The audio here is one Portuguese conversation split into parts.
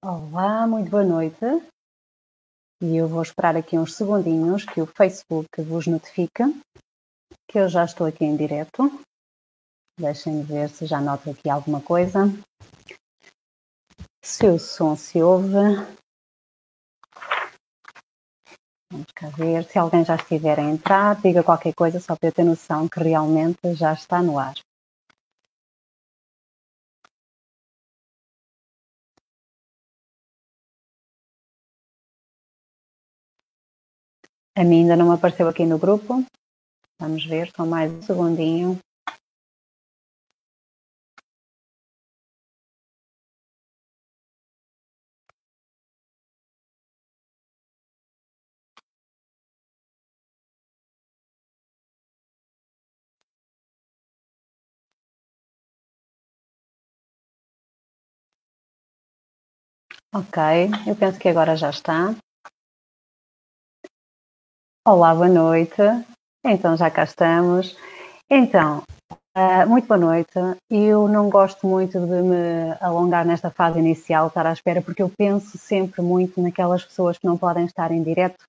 Olá, muito boa noite. E eu vou esperar aqui uns segundinhos que o Facebook vos notifique que eu já estou aqui em direto. Deixem-me ver se já noto aqui alguma coisa. Se o som se ouve. Vamos cá ver. Se alguém já estiver a entrar, diga qualquer coisa só para eu ter noção que realmente já está no ar. A mim ainda não apareceu aqui no grupo. Vamos ver, só mais um segundinho. Ok, eu penso que agora já está. Olá, boa noite. Então, já cá estamos. Então, uh, muito boa noite. Eu não gosto muito de me alongar nesta fase inicial, estar à espera, porque eu penso sempre muito naquelas pessoas que não podem estar em direto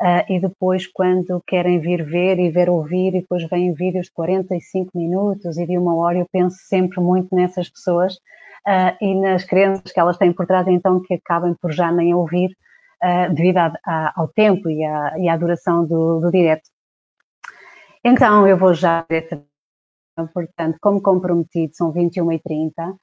uh, e depois, quando querem vir ver e ver ouvir, e depois vêm vídeos de 45 minutos e de uma hora, eu penso sempre muito nessas pessoas uh, e nas crenças que elas têm por trás, então que acabem por já nem ouvir uh, devido a, a, ao tempo e, a, e à duração do, do direto. Então, eu vou já portanto, como comprometido, são 21h30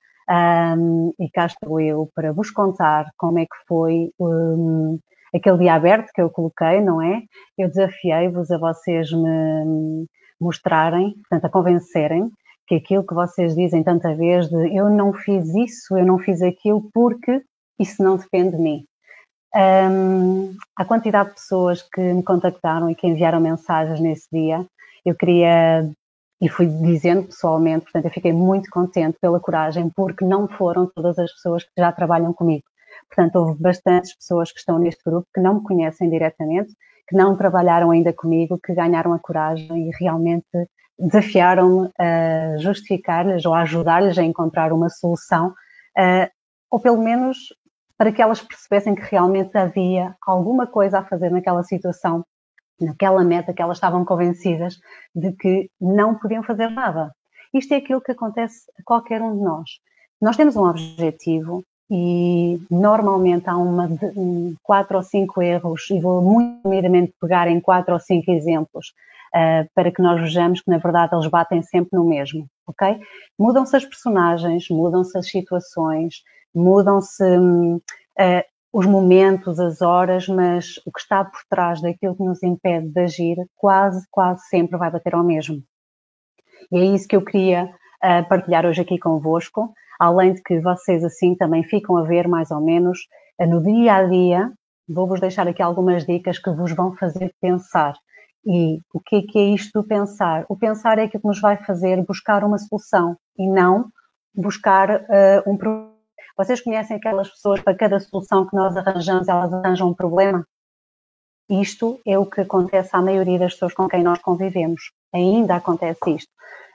um, e cá estou eu para vos contar como é que foi um, aquele dia aberto que eu coloquei, não é? Eu desafiei-vos a vocês me mostrarem, portanto, a convencerem que aquilo que vocês dizem tanta vez de eu não fiz isso, eu não fiz aquilo porque isso não depende de mim. Um, a quantidade de pessoas que me contactaram e que enviaram mensagens nesse dia, eu queria, e fui dizendo pessoalmente, portanto, eu fiquei muito contente pela coragem, porque não foram todas as pessoas que já trabalham comigo. Portanto, houve bastantes pessoas que estão neste grupo que não me conhecem diretamente, que não trabalharam ainda comigo, que ganharam a coragem e realmente desafiaram-me a justificar-lhes ou a ajudar-lhes a encontrar uma solução, uh, ou pelo menos para que elas percebessem que realmente havia alguma coisa a fazer naquela situação, naquela meta que elas estavam convencidas de que não podiam fazer nada. Isto é aquilo que acontece a qualquer um de nós. Nós temos um objetivo e normalmente há uma um, quatro ou cinco erros, e vou muito meramente pegar em quatro ou cinco exemplos uh, para que nós vejamos que na verdade eles batem sempre no mesmo, ok? Mudam-se as personagens, mudam-se as situações, mudam-se uh, os momentos, as horas, mas o que está por trás daquilo que nos impede de agir quase, quase sempre vai bater ao mesmo. E é isso que eu queria uh, partilhar hoje aqui convosco, além de que vocês assim também ficam a ver mais ou menos uh, no dia a dia. Vou-vos deixar aqui algumas dicas que vos vão fazer pensar. E o que é, que é isto do pensar? O pensar é aquilo que nos vai fazer buscar uma solução e não buscar uh, um problema vocês conhecem aquelas pessoas para cada solução que nós arranjamos, elas arranjam um problema? Isto é o que acontece à maioria das pessoas com quem nós convivemos. Ainda acontece isto.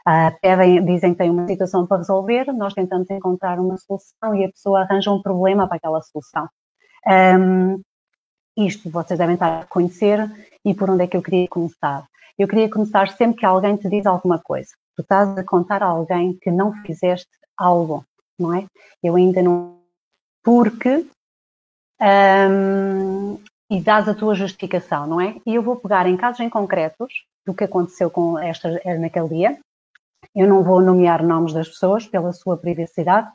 Uh, pedem, dizem que têm uma situação para resolver, nós tentamos encontrar uma solução e a pessoa arranja um problema para aquela solução. Um, isto vocês devem estar a conhecer e por onde é que eu queria começar? Eu queria começar sempre que alguém te diz alguma coisa. Tu estás a contar a alguém que não fizeste algo não é? Eu ainda não. Porque. Um, e dás a tua justificação, não é? E eu vou pegar em casos em concretos do que aconteceu com esta, naquele dia. Eu não vou nomear nomes das pessoas pela sua privacidade.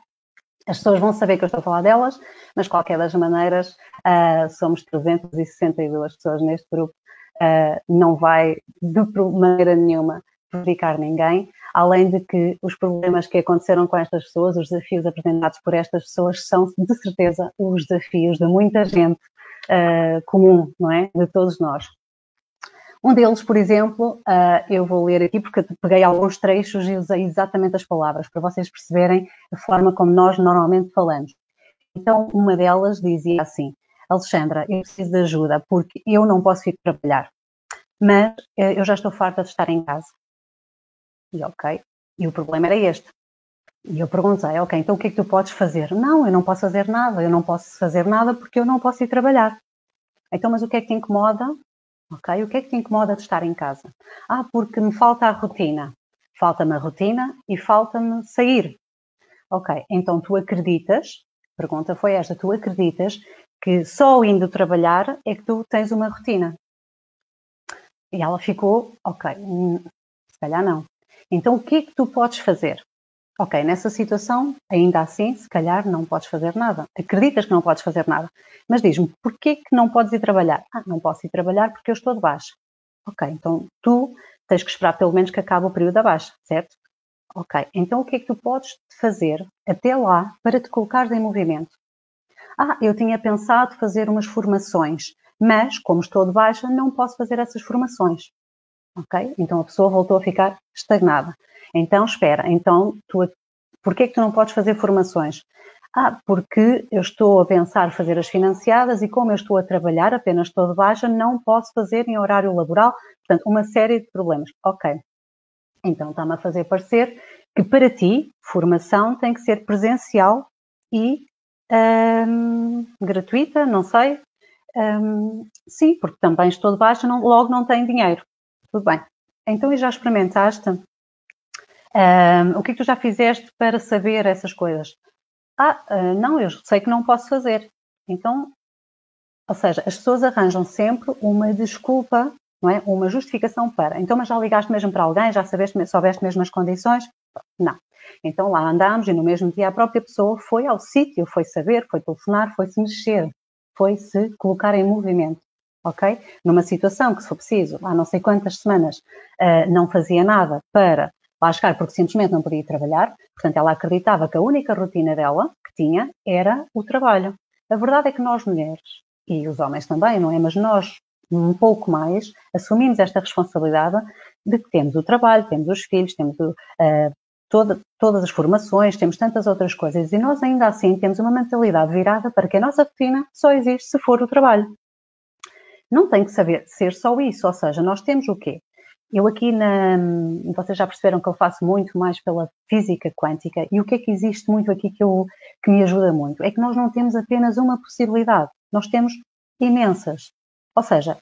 As pessoas vão saber que eu estou a falar delas, mas, qualquer das maneiras, uh, somos 362 pessoas neste grupo. Uh, não vai, de maneira nenhuma, prejudicar ninguém além de que os problemas que aconteceram com estas pessoas, os desafios apresentados por estas pessoas, são de certeza os desafios de muita gente uh, comum, não é? De todos nós. Um deles, por exemplo, uh, eu vou ler aqui porque peguei alguns trechos e usei exatamente as palavras para vocês perceberem a forma como nós normalmente falamos. Então, uma delas dizia assim: Alexandra, eu preciso de ajuda porque eu não posso ir trabalhar, mas uh, eu já estou farta de estar em casa. E ok. E o problema era este. E eu perguntei, ok, então o que é que tu podes fazer? Não, eu não posso fazer nada, eu não posso fazer nada porque eu não posso ir trabalhar. Então, mas o que é que te incomoda? Ok, o que é que te incomoda de estar em casa? Ah, porque me falta a rotina. Falta-me a rotina e falta-me sair. Ok, então tu acreditas, pergunta foi esta, tu acreditas que só indo trabalhar é que tu tens uma rotina? E ela ficou, ok, hum, se calhar não. Então o que é que tu podes fazer? Ok, nessa situação, ainda assim, se calhar não podes fazer nada. Acreditas que não podes fazer nada. Mas diz-me, porquê que não podes ir trabalhar? Ah, não posso ir trabalhar porque eu estou de baixa. Ok, então tu tens que esperar pelo menos que acabe o período da baixa, certo? Ok, então o que é que tu podes fazer até lá para te colocares em movimento? Ah, eu tinha pensado fazer umas formações, mas como estou de baixa, não posso fazer essas formações. Ok? Então a pessoa voltou a ficar estagnada. Então, espera, então, tu, porquê é que tu não podes fazer formações? Ah, porque eu estou a pensar fazer as financiadas e como eu estou a trabalhar, apenas estou de baixa, não posso fazer em horário laboral. Portanto, uma série de problemas. Ok. Então, está-me a fazer parecer que para ti, formação tem que ser presencial e hum, gratuita, não sei. Hum, sim, porque também estou de baixa, não, logo não tenho dinheiro. Tudo bem. Então, e já experimentaste um, o que é que tu já fizeste para saber essas coisas? Ah, uh, não, eu sei que não posso fazer. Então, ou seja, as pessoas arranjam sempre uma desculpa, não é? Uma justificação para. Então, mas já ligaste mesmo para alguém? Já sabeste, soubeste mesmo as condições? Não. Então lá andámos e no mesmo dia a própria pessoa foi ao sítio, foi saber, foi telefonar, foi se mexer, foi se colocar em movimento. Ok? Numa situação que, se for preciso, há não sei quantas semanas uh, não fazia nada para lá chegar porque simplesmente não podia trabalhar. Portanto, ela acreditava que a única rotina dela que tinha era o trabalho. A verdade é que nós mulheres, e os homens também, não é? Mas nós, um pouco mais, assumimos esta responsabilidade de que temos o trabalho, temos os filhos, temos o, uh, toda, todas as formações, temos tantas outras coisas e nós ainda assim temos uma mentalidade virada para que a nossa rotina só existe se for o trabalho. Não tem que saber ser só isso, ou seja, nós temos o quê? Eu aqui na. Vocês já perceberam que eu faço muito mais pela física quântica e o que é que existe muito aqui que, eu, que me ajuda muito? É que nós não temos apenas uma possibilidade, nós temos imensas. Ou seja,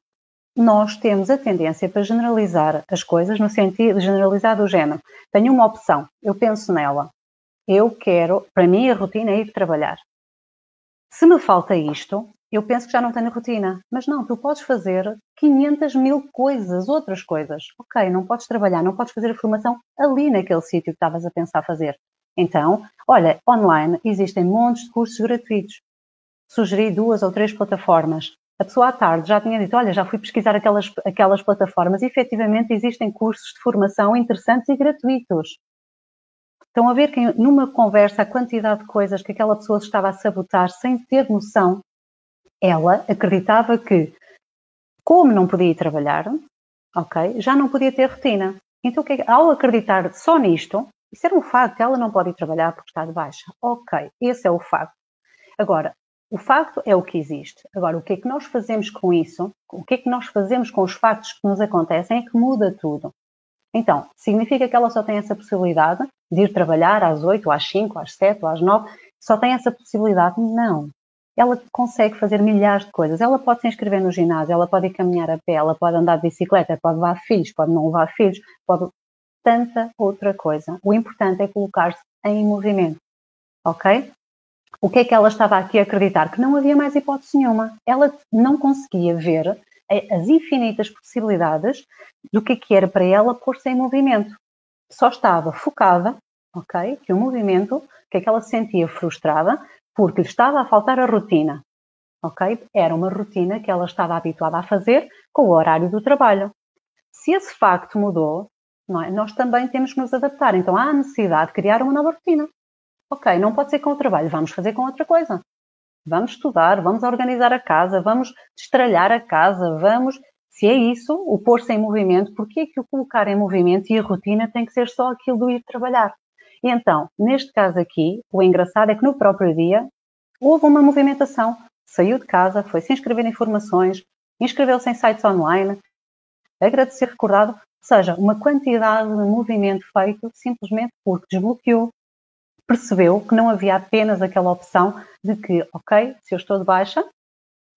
nós temos a tendência para generalizar as coisas no sentido de generalizar do género. Tenho uma opção, eu penso nela. Eu quero, para mim a rotina é ir trabalhar. Se me falta isto, eu penso que já não tenho rotina. Mas não, tu podes fazer 500 mil coisas, outras coisas. Ok, não podes trabalhar, não podes fazer a formação ali naquele sítio que estavas a pensar fazer. Então, olha, online existem montes de cursos gratuitos. Sugeri duas ou três plataformas. A pessoa à tarde já tinha dito, olha, já fui pesquisar aquelas, aquelas plataformas e efetivamente existem cursos de formação interessantes e gratuitos. Estão a ver que numa conversa a quantidade de coisas que aquela pessoa estava a sabotar sem ter noção ela acreditava que, como não podia ir trabalhar, ok, já não podia ter rotina. Então, é ao acreditar só nisto, isso era um facto, ela não pode ir trabalhar porque está de baixa. Ok, esse é o facto. Agora, o facto é o que existe. Agora, o que é que nós fazemos com isso? O que é que nós fazemos com os factos que nos acontecem é que muda tudo. Então, significa que ela só tem essa possibilidade de ir trabalhar às 8, às 5, às 7, às 9? Só tem essa possibilidade? Não ela consegue fazer milhares de coisas. Ela pode se inscrever no ginásio, ela pode ir caminhar a pé, ela pode andar de bicicleta, pode levar filhos, pode não levar filhos, pode tanta outra coisa. O importante é colocar-se em movimento, ok? O que é que ela estava aqui a acreditar? Que não havia mais hipótese nenhuma. Ela não conseguia ver as infinitas possibilidades do que, é que era para ela pôr-se em movimento. Só estava focada, ok? Que o movimento, que é que ela se sentia frustrada, porque lhe estava a faltar a rotina. Ok? Era uma rotina que ela estava habituada a fazer com o horário do trabalho. Se esse facto mudou, é? nós também temos que nos adaptar. Então há a necessidade de criar uma nova rotina. Ok, não pode ser com o trabalho, vamos fazer com outra coisa. Vamos estudar, vamos organizar a casa, vamos destralhar a casa, vamos. Se é isso, o pôr-se em movimento, porque é que o colocar em movimento e a rotina tem que ser só aquilo do ir trabalhar? Então, neste caso aqui, o engraçado é que no próprio dia houve uma movimentação. Saiu de casa, foi se inscrever em formações, inscreveu-se em sites online, agradecer recordado, ou seja, uma quantidade de movimento feito simplesmente porque desbloqueou percebeu que não havia apenas aquela opção de que, ok, se eu estou de baixa,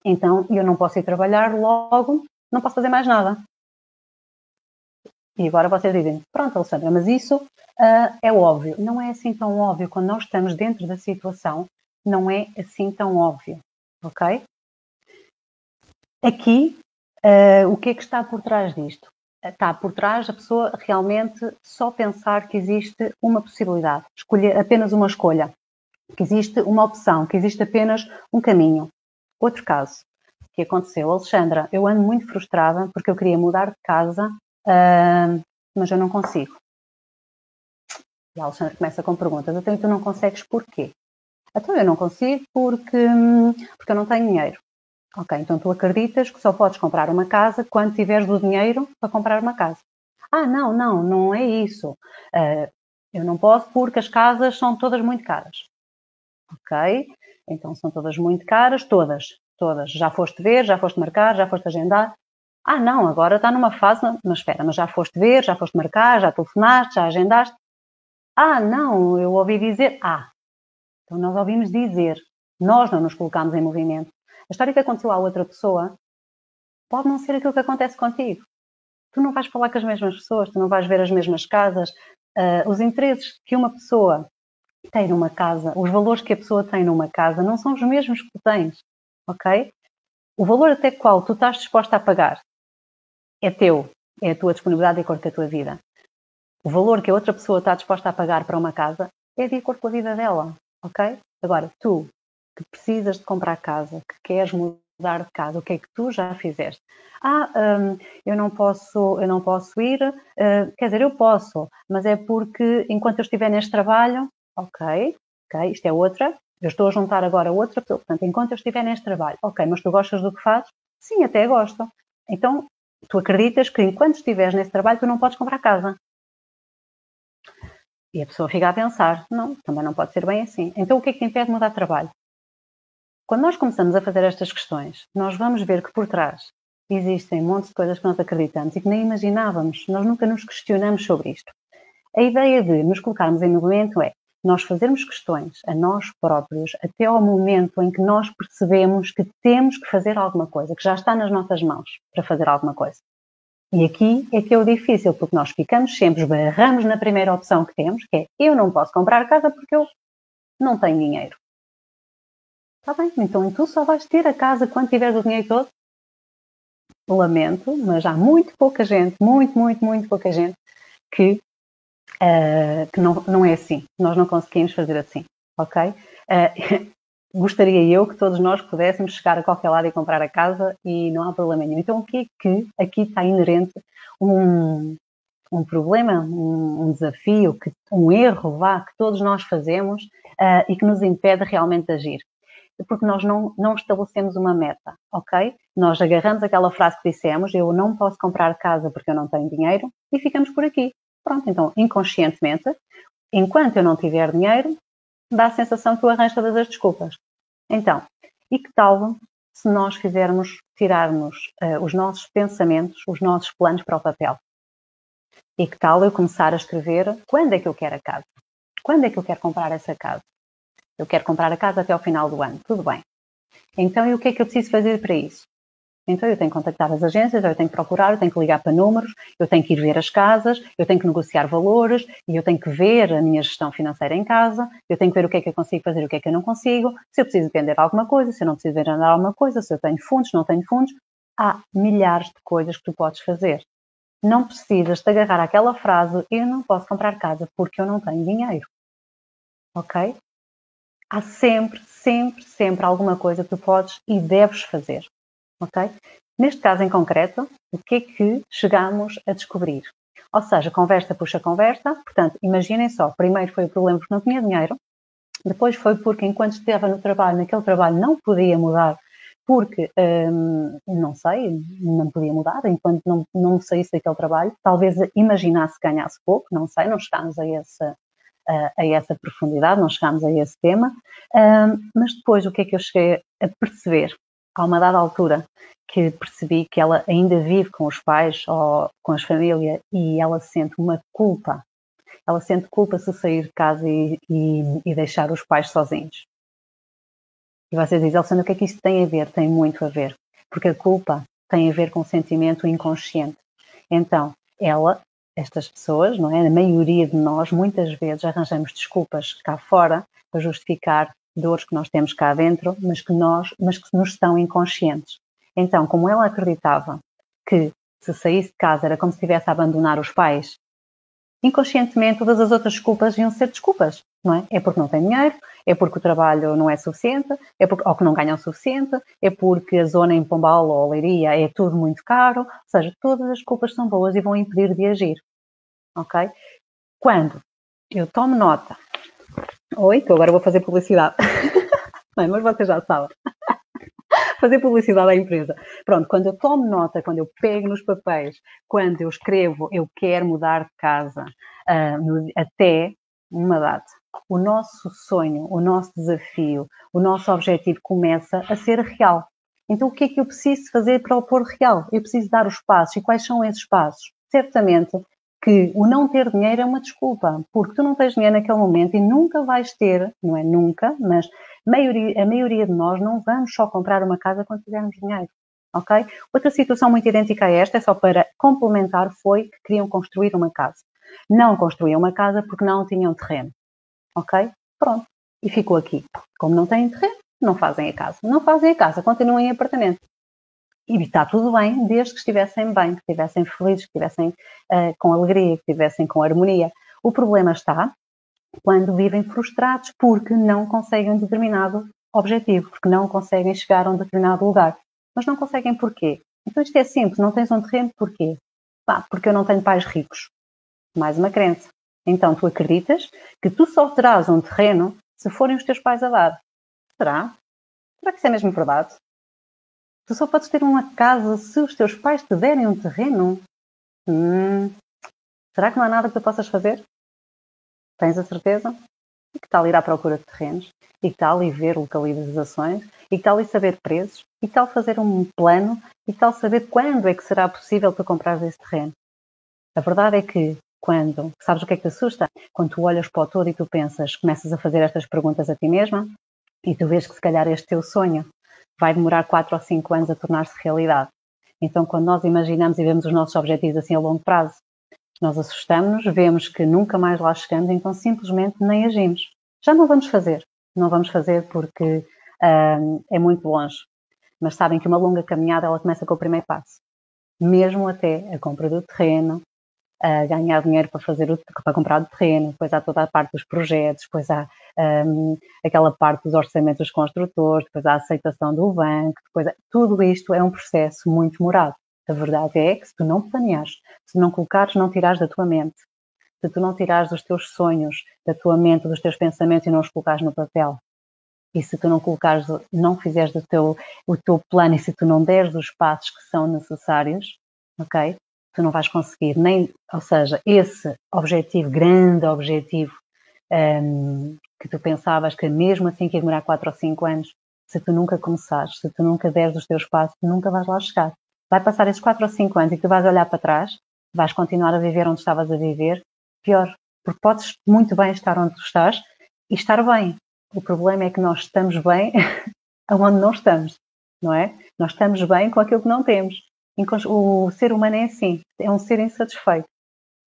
então eu não posso ir trabalhar, logo não posso fazer mais nada. E agora vocês dizem, pronto, Alessandra, mas isso uh, é óbvio. Não é assim tão óbvio. Quando nós estamos dentro da situação, não é assim tão óbvio. Ok? Aqui, uh, o que é que está por trás disto? Está por trás a pessoa realmente só pensar que existe uma possibilidade, escolher apenas uma escolha, que existe uma opção, que existe apenas um caminho. Outro caso que aconteceu, Alexandra, eu ando muito frustrada porque eu queria mudar de casa uh, mas eu não consigo. E a Alexandra começa com perguntas. Então, tu não consegues porquê? Então, eu não consigo porque, porque eu não tenho dinheiro. Ok, então tu acreditas que só podes comprar uma casa quando tiveres o dinheiro para comprar uma casa. Ah, não, não, não é isso. Uh, eu não posso porque as casas são todas muito caras. Ok, então são todas muito caras, todas, todas. Já foste ver, já foste marcar, já foste agendar. Ah, não, agora está numa fase, mas espera, mas já foste ver, já foste marcar, já telefonaste, já agendaste? Ah, não, eu ouvi dizer. Ah, então nós ouvimos dizer, nós não nos colocamos em movimento. A história que aconteceu à outra pessoa pode não ser aquilo que acontece contigo. Tu não vais falar com as mesmas pessoas, tu não vais ver as mesmas casas. Uh, os interesses que uma pessoa tem numa casa, os valores que a pessoa tem numa casa não são os mesmos que tens, ok? O valor até qual tu estás disposta a pagar é teu, é a tua disponibilidade de acordo com a tua vida. O valor que a outra pessoa está disposta a pagar para uma casa é de acordo com a vida dela, ok? Agora, tu que precisas de comprar casa, que queres mudar de casa, o que é que tu já fizeste? Ah, hum, eu não posso, eu não posso ir, uh, quer dizer, eu posso, mas é porque enquanto eu estiver neste trabalho, ok, ok, isto é outra, eu estou a juntar agora outra pessoa, portanto, enquanto eu estiver neste trabalho, ok, mas tu gostas do que fazes? Sim, até gosto. Então, tu acreditas que enquanto estiveres nesse trabalho tu não podes comprar casa. E a pessoa fica a pensar, não, também não pode ser bem assim. Então o que é que te impede de mudar de trabalho? Quando nós começamos a fazer estas questões, nós vamos ver que por trás existem um monte de coisas que nós acreditamos e que nem imaginávamos. Nós nunca nos questionamos sobre isto. A ideia de nos colocarmos em movimento é nós fazermos questões a nós próprios até ao momento em que nós percebemos que temos que fazer alguma coisa, que já está nas nossas mãos para fazer alguma coisa. E aqui é que é o difícil, porque nós ficamos sempre, barramos na primeira opção que temos, que é eu não posso comprar casa porque eu não tenho dinheiro. Está bem, então tu só vais ter a casa quando tiveres o dinheiro todo? Lamento, mas há muito pouca gente, muito, muito, muito pouca gente que uh, que não, não é assim. Nós não conseguimos fazer assim, ok? Uh, gostaria eu que todos nós pudéssemos chegar a qualquer lado e comprar a casa e não há problema nenhum. Então, o que é que aqui está inerente um, um problema, um, um desafio, que, um erro, vá, que todos nós fazemos uh, e que nos impede realmente de agir? Porque nós não, não estabelecemos uma meta, ok? Nós agarramos aquela frase que dissemos, eu não posso comprar casa porque eu não tenho dinheiro, e ficamos por aqui. Pronto, então, inconscientemente, enquanto eu não tiver dinheiro, dá a sensação que eu arranjo todas as desculpas. Então, e que tal se nós fizermos tirarmos uh, os nossos pensamentos, os nossos planos para o papel? E que tal eu começar a escrever quando é que eu quero a casa? Quando é que eu quero comprar essa casa? Eu quero comprar a casa até ao final do ano, tudo bem. Então, e o que é que eu preciso fazer para isso? Então eu tenho que contactar as agências, eu tenho que procurar, eu tenho que ligar para números, eu tenho que ir ver as casas, eu tenho que negociar valores e eu tenho que ver a minha gestão financeira em casa, eu tenho que ver o que é que eu consigo fazer o que é que eu não consigo, se eu preciso vender alguma coisa, se eu não preciso vender alguma coisa, se eu tenho fundos, não tenho fundos. Há milhares de coisas que tu podes fazer. Não precisas te agarrar àquela frase, eu não posso comprar casa porque eu não tenho dinheiro. Ok? Há sempre, sempre, sempre alguma coisa que tu podes e deves fazer ok? Neste caso em concreto, o que é que chegamos a descobrir? Ou seja, conversa puxa conversa, portanto, imaginem só, primeiro foi o problema porque não tinha dinheiro, depois foi porque enquanto estava no trabalho, naquele trabalho não podia mudar, porque, hum, não sei, não podia mudar, enquanto não, não saísse daquele trabalho, talvez imaginasse que ganhasse pouco, não sei, não chegámos a essa, a, essa profundidade, não chegámos a esse tema, hum, mas depois o que é que eu cheguei a perceber? A uma dada altura que percebi que ela ainda vive com os pais ou com as famílias e ela sente uma culpa. ela sente culpa se sair de casa e, e, e deixar os pais sozinhos. E vocês dizem, Alessandra, o que é que isso tem a ver? Tem muito a ver. Porque a culpa tem a ver com o sentimento inconsciente. Então, ela, estas pessoas, não é? A maioria de nós, muitas vezes, arranjamos desculpas cá fora para justificar dores que nós temos cá dentro, mas que nós, mas que nos estão inconscientes. Então, como ela acreditava que se saísse de casa era como se estivesse a abandonar os pais, inconscientemente todas as outras desculpas iam ser desculpas, não é? É porque não tem dinheiro, é porque o trabalho não é suficiente, é porque, ou que não ganham o suficiente, é porque a zona em Pombal ou Leiria é tudo muito caro, ou seja, todas as desculpas são boas e vão impedir de agir, ok? Quando eu tomo nota, oi, que agora vou fazer publicidade, não, mas vocês já sabem, fazer publicidade à empresa. Pronto, quando eu tomo nota, quando eu pego nos papéis, quando eu escrevo, eu quero mudar de casa, uh, até uma data. O nosso sonho, o nosso desafio, o nosso objetivo começa a ser real. Então, o que é que eu preciso fazer para o pôr real? Eu preciso dar os passos. E quais são esses passos? Certamente que o não ter dinheiro é uma desculpa, porque tu não tens dinheiro naquele momento e nunca vais ter, não é nunca, mas maioria, a maioria de nós não vamos só comprar uma casa quando tivermos dinheiro. Ok? Outra situação muito idêntica a esta, é só para complementar, foi que queriam construir uma casa. Não construíam uma casa porque não tinham terreno. Ok? Pronto. E ficou aqui. Como não têm terreno, não fazem a casa. Não fazem a casa, continuam em apartamento. E está tudo bem, desde que estivessem bem, que estivessem felizes, que estivessem uh, com alegria, que estivessem com harmonia. O problema está quando vivem frustrados porque não conseguem um determinado objetivo, porque não conseguem chegar a um determinado lugar. Mas não conseguem porquê? Então isto é simples, não tens um terreno porquê? Pá, porque eu não tenho pais ricos. Mais uma crença. Então tu acreditas que tu só terás um terreno se forem os teus pais a dar. Será? Será que isso é mesmo verdade? Tu só podes ter uma casa se os teus pais te derem um terreno? Hum, será que não há nada que tu possas fazer? Tens a certeza? E que tal ir à procura de terrenos? E que tal ir ver localizações? E que tal ir saber preços? E que tal fazer um plano? E que tal saber quando é que será possível tu comprar esse terreno? A verdade é que quando, sabes o que é que te assusta? Quando tu olhas para o todo e tu pensas, começas a fazer estas perguntas a ti mesma e tu vês que se calhar este teu sonho vai demorar 4 ou 5 anos a tornar-se realidade. Então, quando nós imaginamos e vemos os nossos objetivos assim a longo prazo, nós assustamos-nos, vemos que nunca mais lá chegamos, então simplesmente nem agimos. Já não vamos fazer. Não vamos fazer porque hum, é muito longe. Mas sabem que uma longa caminhada ela começa com o primeiro passo. Mesmo até a compra do terreno, a ganhar dinheiro para fazer o, para comprar o terreno, depois há toda a parte dos projetos, depois há um, aquela parte dos orçamentos dos construtores, depois há a aceitação do banco, depois há, tudo isto é um processo muito demorado. A verdade é que se tu não planeares, se não colocares, não tirares da tua mente, se tu não tirares dos teus sonhos, da tua mente, dos teus pensamentos e não os colocares no papel, e se tu não colocares, não fizeres o teu, o teu plano e se tu não deres os passos que são necessários, ok? Tu não vais conseguir nem, ou seja, esse objetivo, grande objetivo, um, que tu pensavas que mesmo assim que ia demorar 4 ou 5 anos, se tu nunca começares, se tu nunca deres os teus passos, nunca vais lá chegar. Vai passar esses 4 ou 5 anos e tu vais olhar para trás, vais continuar a viver onde estavas a viver, pior, porque podes muito bem estar onde tu estás e estar bem. O problema é que nós estamos bem aonde não estamos, não é? Nós estamos bem com aquilo que não temos. O ser humano é assim, é um ser insatisfeito,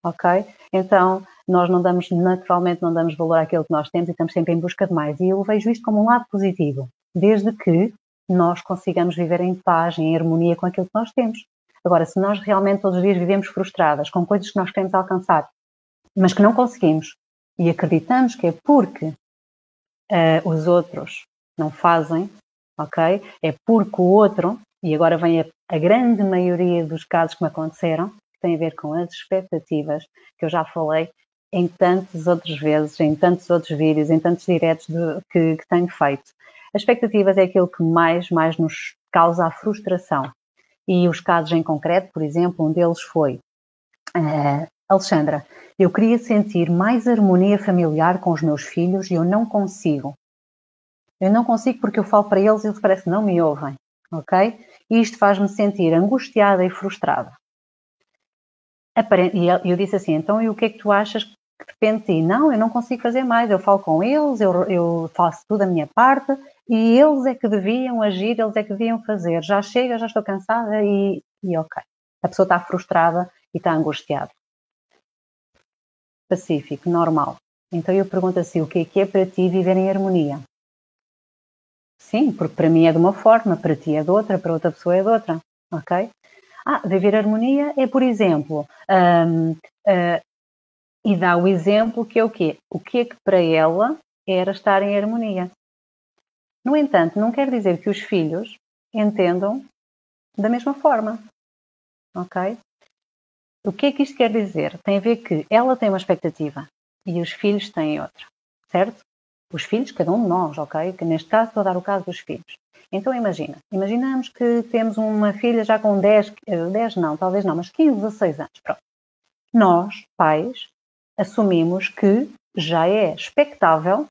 ok? Então, nós não damos, naturalmente, não damos valor àquilo que nós temos e estamos sempre em busca de mais. E eu vejo isto como um lado positivo, desde que nós consigamos viver em paz, em harmonia com aquilo que nós temos. Agora, se nós realmente todos os dias vivemos frustradas com coisas que nós queremos alcançar, mas que não conseguimos, e acreditamos que é porque uh, os outros não fazem, ok? É porque o outro e agora vem a, a grande maioria dos casos que me aconteceram, que tem a ver com as expectativas, que eu já falei em tantas outras vezes, em tantos outros vídeos, em tantos diretos de, que, que tenho feito. As expectativas é aquilo que mais, mais nos causa a frustração. E os casos em concreto, por exemplo, um deles foi uh, Alexandra, eu queria sentir mais harmonia familiar com os meus filhos e eu não consigo. Eu não consigo porque eu falo para eles e eles parece que não me ouvem ok? E isto faz-me sentir angustiada e frustrada. E eu disse assim, então e o que é que tu achas que depende de ti. Não, eu não consigo fazer mais, eu falo com eles, eu, eu faço tudo a minha parte e eles é que deviam agir, eles é que deviam fazer. Já chega, já estou cansada e, e ok. A pessoa está frustrada e está angustiada. Pacífico, normal. Então eu pergunto assim: o que é que é para ti viver em harmonia? Sim, porque para mim é de uma forma, para ti é de outra, para outra pessoa é de outra. Ok? Ah, viver harmonia é, por exemplo, um, uh, ah, e dá o exemplo que é o quê? O que é que para ela era estar em harmonia. No entanto, não quer dizer que os filhos entendam da mesma forma. Ok? O que é que isto quer dizer? Tem a ver que ela tem uma expectativa e os filhos têm outra, certo? Os filhos, cada um de nós, ok? Que neste caso estou a dar o caso dos filhos. Então imagina, imaginamos que temos uma filha já com 10, 10 eh, não, talvez não, mas 15, 16 anos, pronto. Nós, pais, assumimos que já é expectável,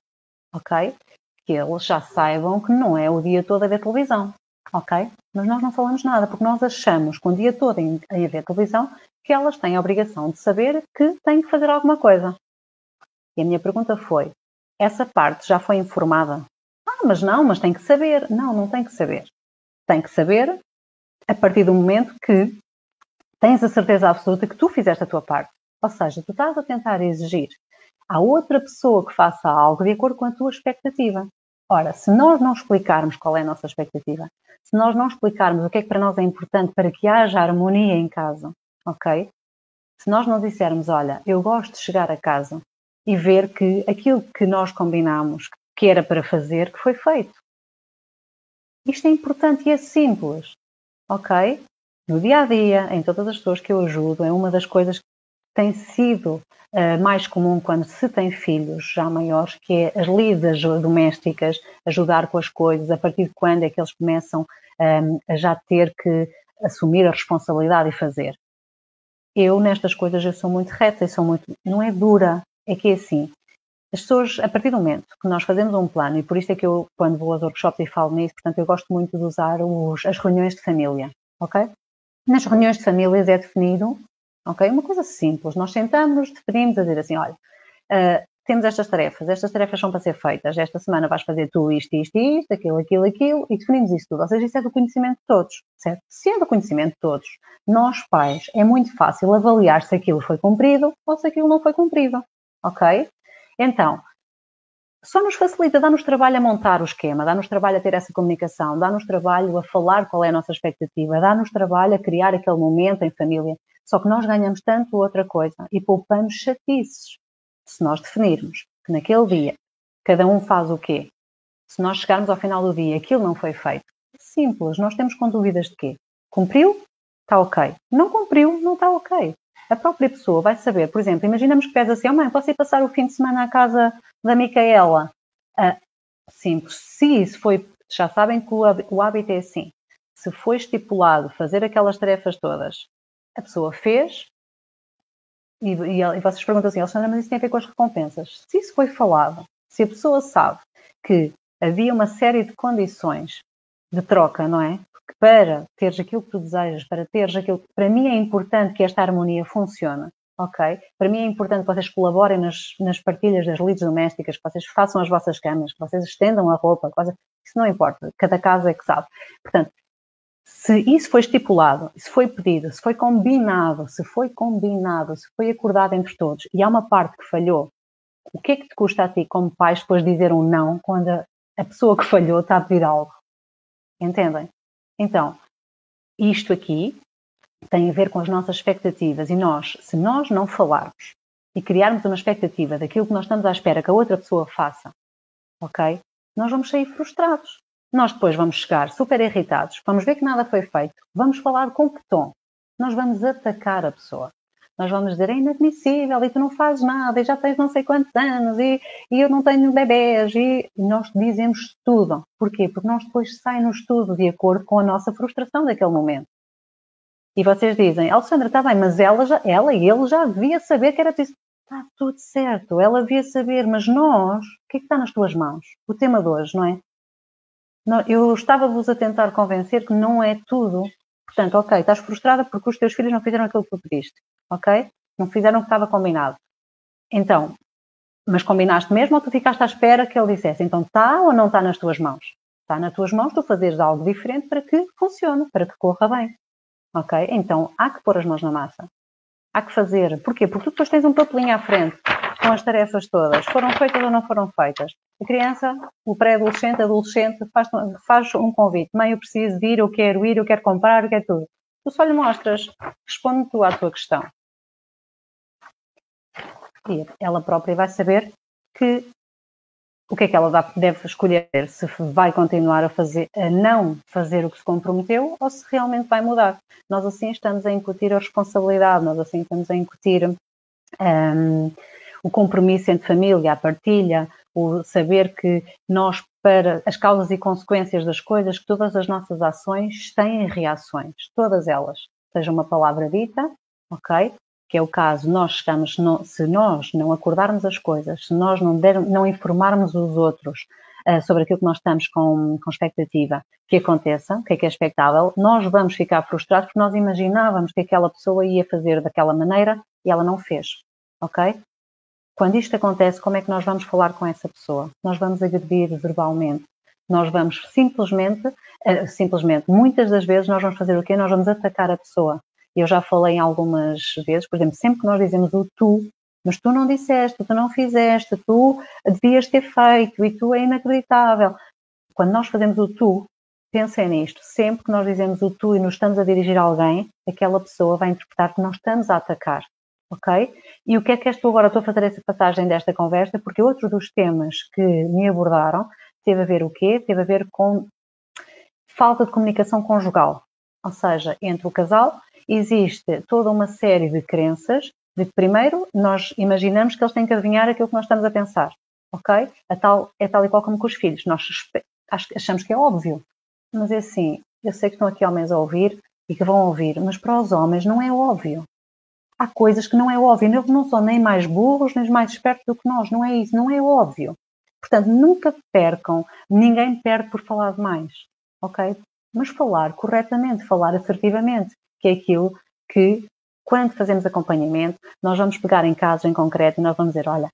ok? Que eles já saibam que não é o dia todo a ver televisão, ok? Mas nós não falamos nada, porque nós achamos que o dia todo em ver televisão que elas têm a obrigação de saber que têm que fazer alguma coisa. E a minha pergunta foi: essa parte já foi informada? Ah, mas não, mas tem que saber. Não, não tem que saber. Tem que saber a partir do momento que tens a certeza absoluta que tu fizeste a tua parte. Ou seja, tu estás a tentar exigir à outra pessoa que faça algo de acordo com a tua expectativa. Ora, se nós não explicarmos qual é a nossa expectativa, se nós não explicarmos o que é que para nós é importante para que haja harmonia em casa, ok? Se nós não dissermos, olha, eu gosto de chegar a casa e ver que aquilo que nós combinamos que era para fazer, que foi feito. Isto é importante e é simples, ok? No dia a dia, em todas as pessoas que eu ajudo, é uma das coisas tem sido uh, mais comum quando se tem filhos já maiores, que é as lidas domésticas, ajudar com as coisas, a partir de quando é que eles começam um, ehm, a já ter que assumir a responsabilidade e fazer. Eu, nestas coisas, eu sou muito reta e sou muito, não é dura, é que é assim, as pessoas, a partir do momento que nós fazemos um plano, e por isso é que eu, quando vou aos workshops e falo nisso, portanto, eu gosto muito de usar os, as reuniões de família, ok? Nas reuniões de famílias é definido Ok? Uma coisa simples. Nós sentamos, definimos a dizer assim: olha, uh, temos estas tarefas, estas tarefas são para ser feitas, esta semana vais fazer tu isto, isto, isto, aquilo, aquilo, aquilo, e definimos isso tudo. Ou seja, isso é do conhecimento de todos, certo? Se é do conhecimento de todos, nós pais, é muito fácil avaliar se aquilo foi cumprido ou se aquilo não foi cumprido, ok? Então, só nos facilita, dá-nos trabalho a montar o esquema, dá-nos trabalho a ter essa comunicação, dá-nos trabalho a falar qual é a nossa expectativa, dá-nos trabalho a criar aquele momento em família. Só que nós ganhamos tanto outra coisa e poupamos chatices se nós definirmos que naquele dia cada um faz o quê. Se nós chegarmos ao final do dia aquilo não foi feito, simples, nós temos com dúvidas de quê? Cumpriu? Está ok. Não cumpriu? Não está ok. A própria pessoa vai saber, por exemplo, imaginamos que pede assim, oh mãe, posso ir passar o fim de semana à casa da Micaela? Ah, simples. Se isso foi, já sabem que o hábito é assim. Se foi estipulado fazer aquelas tarefas todas a pessoa fez e, e, e vocês perguntam assim, Alexandra, mas isso tem a ver com as recompensas. Se isso foi falado, se a pessoa sabe que havia uma série de condições de troca, não é? Porque para teres aquilo que tu desejas, para teres aquilo que para mim é importante que esta harmonia funcione, ok? Para mim é importante que vocês colaborem nas, nas partilhas das leads domésticas, que vocês façam as vossas camas, que vocês estendam a roupa, que vocês, isso não importa, cada casa é que sabe. Portanto, se isso foi estipulado, se foi pedido, se foi combinado, se foi combinado, se foi acordado entre todos e há uma parte que falhou, o que é que te custa a ti, como pais, depois dizer um não quando a pessoa que falhou está a pedir algo? Entendem? Então, isto aqui tem a ver com as nossas expectativas e nós, se nós não falarmos e criarmos uma expectativa daquilo que nós estamos à espera que a outra pessoa faça, ok? Nós vamos sair frustrados. Nós depois vamos chegar super irritados, vamos ver que nada foi feito, vamos falar com que tom? Nós vamos atacar a pessoa. Nós vamos dizer, é inadmissível, e tu não fazes nada, e já tens não sei quantos anos, e, e eu não tenho bebés, e nós dizemos tudo. Porquê? Porque nós depois sai-nos tudo de acordo com a nossa frustração daquele momento. E vocês dizem, Alexandra, está bem, mas ela, já, ela e ele já devia saber que era preciso. Está tudo certo, ela devia saber, mas nós, o que é que está nas tuas mãos? O tema de hoje, não é? eu estava-vos a tentar convencer que não é tudo. Portanto, ok, estás frustrada porque os teus filhos não fizeram aquilo que tu pediste, ok? Não fizeram o que estava combinado. Então, mas combinaste mesmo ou tu ficaste à espera que ele dissesse, então está ou não está nas tuas mãos? Está nas tuas mãos tu fazeres algo diferente para que funcione, para que corra bem. Ok? Então há que pôr as mãos na massa. Há que fazer. Porquê? Porque tu depois tens um papelinho à frente com as tarefas todas. Foram feitas ou não foram feitas? A criança, o pré-adolescente, adolescente, faz, faz um convite. Mãe, eu preciso de ir, eu quero ir, eu quero comprar, eu quero tudo. Tu só lhe mostras. Responde tu à tua questão. E ela própria vai saber que o que é que ela deve escolher? Se vai continuar a fazer, a não fazer o que se comprometeu ou se realmente vai mudar. Nós assim estamos a incutir a responsabilidade, nós assim estamos a incutir um, o compromisso entre família, a partilha, o saber que nós, para as causas e consequências das coisas, que todas as nossas ações têm reações, todas elas. Seja uma palavra dita, ok? que é o caso, nós chegamos, se nós não acordarmos as coisas, se nós não, der, não informarmos os outros uh, sobre aquilo que nós estamos com, com expectativa que aconteça, o que é que é expectável, nós vamos ficar frustrados porque nós imaginávamos que aquela pessoa ia fazer daquela maneira e ela não fez, ok? Quando isto acontece, como é que nós vamos falar com essa pessoa? Nós vamos agredir verbalmente, nós vamos simplesmente, uh, simplesmente, muitas das vezes nós vamos fazer o quê? Nós vamos atacar a pessoa. Eu já falei algumas vezes, por exemplo, sempre que nós dizemos o tu, mas tu não disseste, tu não fizeste, tu devias ter feito e tu é inacreditável. Quando nós fazemos o tu, pensem nisto, sempre que nós dizemos o tu e nos estamos a dirigir a alguém, aquela pessoa vai interpretar que nós estamos a atacar, ok? E o que é que estou agora, estou a fazer essa passagem desta conversa, porque outro dos temas que me abordaram teve a ver o quê? Teve a ver com falta de comunicação conjugal, ou seja, entre o casal existe toda uma série de crenças de que, primeiro, nós imaginamos que eles têm que adivinhar aquilo que nós estamos a pensar, ok? A tal, é tal e qual como com os filhos. Nós achamos que é óbvio, mas é assim, eu sei que estão aqui homens a ouvir e que vão ouvir, mas para os homens não é óbvio. Há coisas que não é óbvio, eles não são nem mais burros, nem mais espertos do que nós, não é isso, não é óbvio. Portanto, nunca percam, ninguém perde por falar demais, ok? Mas falar corretamente, falar assertivamente que é aquilo que, quando fazemos acompanhamento, nós vamos pegar em casos em concreto e nós vamos dizer, olha,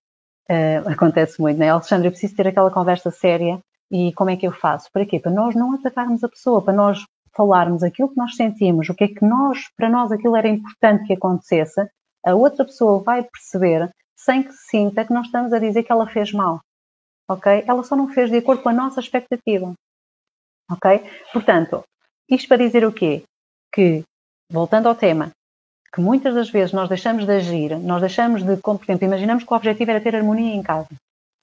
uh, acontece muito, né? Alexandre, eu preciso ter aquela conversa séria e como é que eu faço? Para quê? Para nós não atacarmos a pessoa, para nós falarmos aquilo que nós sentimos, o que é que nós, para nós aquilo era importante que acontecesse, a outra pessoa vai perceber, sem que sinta que nós estamos a dizer que ela fez mal, ok? Ela só não fez de acordo com a nossa expectativa, ok? Portanto, isto para dizer o quê? Que voltando ao tema, que muitas das vezes nós deixamos de agir, nós deixamos de, por exemplo, imaginamos que o objetivo era ter harmonia em casa.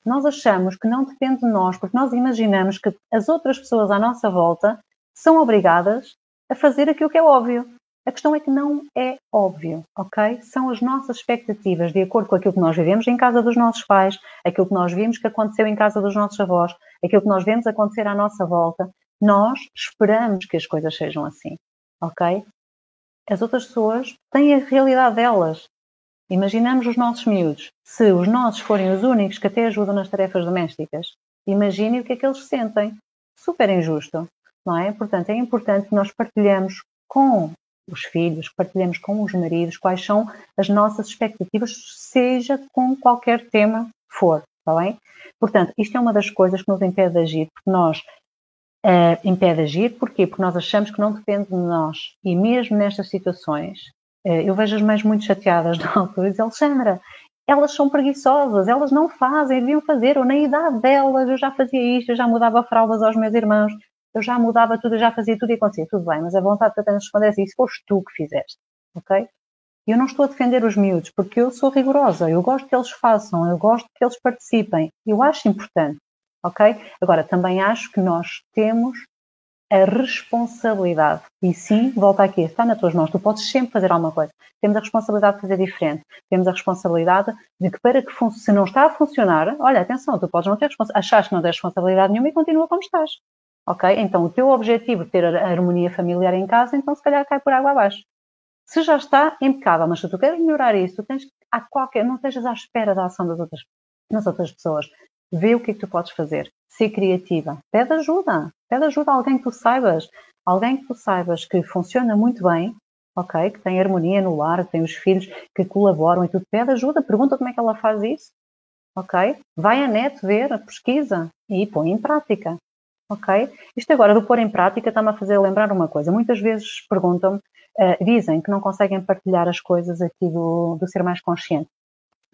Nós achamos que não depende de nós, porque nós imaginamos que as outras pessoas à nossa volta são obrigadas a fazer aquilo que é óbvio. A questão é que não é óbvio, ok? São as nossas expectativas de acordo com aquilo que nós vivemos em casa dos nossos pais, aquilo que nós vimos que aconteceu em casa dos nossos avós, aquilo que nós vemos acontecer à nossa volta. Nós esperamos que as coisas sejam assim, ok? as outras pessoas têm a realidade delas. Imaginamos os nossos miúdos. Se os nossos forem os únicos que até ajudam nas tarefas domésticas, imagine o que é que eles sentem. Super injusto, não é? Portanto, é importante que nós partilhemos com os filhos, partilhemos com os maridos quais são as nossas expectativas, seja com qualquer tema for, está bem? Portanto, isto é uma das coisas que nos impede de agir, porque nós uh, impede agir. Porquê? Porque nós achamos que não depende de nós. E mesmo nestas situações, uh, eu vejo as mães muito chateadas na altura e dizem, Alexandra, elas são preguiçosas, elas não fazem, deviam fazer, ou na idade delas eu já fazia isto, eu já mudava fraldas aos meus irmãos, eu já mudava tudo, eu já fazia tudo e acontecia, tudo bem, mas a vontade que eu tenho de responder é assim, se foste tu que fizeste, ok? Eu não estou a defender os miúdos, porque eu sou rigorosa, eu gosto que eles façam, eu gosto que eles participem, eu acho importante, ok? Agora, também acho que nós temos a responsabilidade, e sim, volta aqui, está nas tuas mãos, tu podes sempre fazer alguma coisa. Temos a responsabilidade de fazer diferente. Temos a responsabilidade de que para que se não está a funcionar, olha, atenção, tu podes não ter achas que não tens responsabilidade nenhuma e continua como estás. Ok? Então o teu objetivo de ter a harmonia familiar em casa, então se calhar cai por água abaixo. Se já está impecável, mas se tu queres melhorar isso, tens a qualquer, não estejas à espera da ação das outras, das outras pessoas. Vê o que é que tu podes fazer. Ser criativa. Pede ajuda. Pede ajuda a alguém que tu saibas. Alguém que tu saibas que funciona muito bem ok? Que tem harmonia no lar, que tem os filhos que colaboram e tudo. Pede ajuda, pergunta como é que ela faz isso, ok? Vai à net ver, pesquisa e põe em prática, ok? Isto agora do pôr em prática está-me a fazer lembrar uma coisa. Muitas vezes perguntam-me, uh, dizem que não conseguem partilhar as coisas aqui do, do ser mais consciente.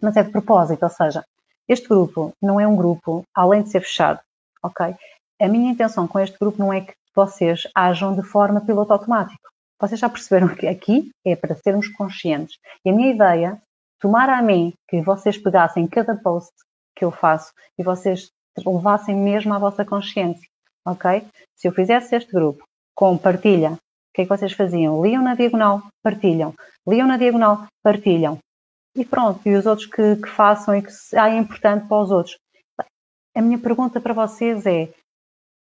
Mas é de propósito, ou seja, este grupo não é um grupo, além de ser fechado, ok? A minha intenção com este grupo não é que vocês ajam de forma piloto automático. Vocês já perceberam que aqui é para sermos conscientes. E a minha ideia, tomar a mim que vocês pegassem cada post que eu faço e vocês levassem mesmo à vossa consciência, ok? Se eu fizesse este grupo com partilha, o que é que vocês faziam? Liam na diagonal, partilham. Liam na diagonal, partilham. E pronto, e os outros que, que façam e que ah, é importante para os outros. A minha pergunta para vocês é: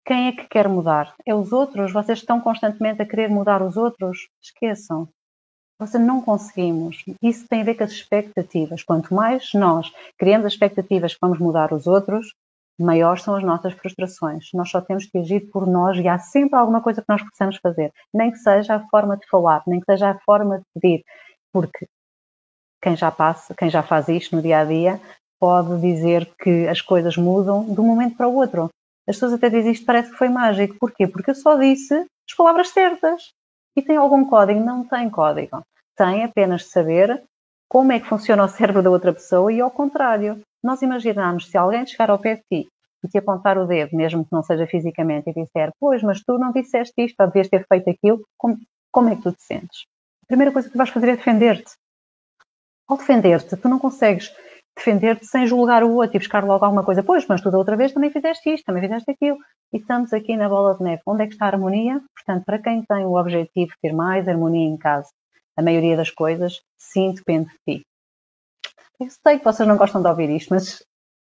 quem é que quer mudar? É os outros? Vocês estão constantemente a querer mudar os outros? Esqueçam. Vocês não conseguimos. Isso tem a ver com as expectativas. Quanto mais nós criamos as expectativas que vamos mudar os outros, maiores são as nossas frustrações. Nós só temos que agir por nós e há sempre alguma coisa que nós possamos fazer. Nem que seja a forma de falar, nem que seja a forma de pedir. Porque quem já passa, quem já faz isto no dia a dia, pode dizer que as coisas mudam de um momento para o outro. As pessoas até dizem isto parece que foi mágico. Porquê? Porque eu só disse as palavras certas. E tem algum código? Não tem código. Tem apenas de saber como é que funciona o cérebro da outra pessoa e ao contrário. Nós imaginamos se alguém chegar ao pé de ti e te apontar o dedo, mesmo que não seja fisicamente, e disser, pois, mas tu não disseste isto, ou devias ter feito aquilo, como, como é que tu te sentes? A primeira coisa que tu vais fazer é defender-te. Ao defender-te, tu não consegues defender-te sem julgar o outro e buscar logo alguma coisa. Pois, mas tu da outra vez também fizeste isto, também fizeste aquilo. E estamos aqui na bola de neve. Onde é que está a harmonia? Portanto, para quem tem o objetivo de ter mais harmonia em casa, a maioria das coisas, sim, depende de ti. Eu sei que vocês não gostam de ouvir isto, mas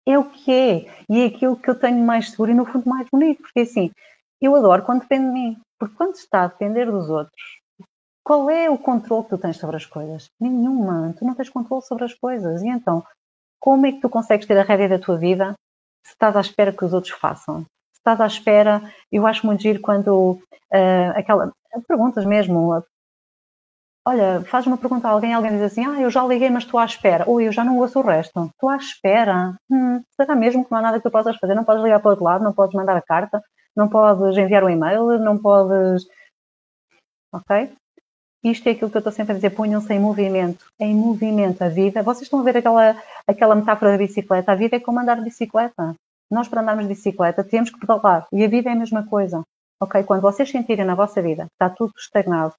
é o que é. E é aquilo que eu tenho mais seguro e, no fundo, mais bonito. Porque, assim, eu adoro quando depende de mim. Porque quando está a depender dos outros, qual é o controle que tu tens sobre as coisas? Nenhuma. Tu não tens controle sobre as coisas. E então, como é que tu consegues ter a rédea da tua vida se estás à espera que os outros façam? Se estás à espera, eu acho muito giro quando uh, aquela perguntas mesmo. Olha, faz uma pergunta a alguém, alguém diz assim, ah, eu já liguei, mas estou à espera. Ou eu já não ouço o resto. Estou à espera. Hum, será mesmo que não há nada que tu possas fazer? Não podes ligar para o outro lado, não podes mandar a carta, não podes enviar um e-mail, não podes. Ok? Isto é aquilo que eu estou sempre a dizer, ponham-se em movimento, em movimento a vida. Vocês estão a ver aquela, aquela metáfora da bicicleta? A vida é como andar de bicicleta. Nós, para andarmos de bicicleta, temos que pedalar. E a vida é a mesma coisa. Ok? Quando vocês sentirem na vossa vida que está tudo estagnado,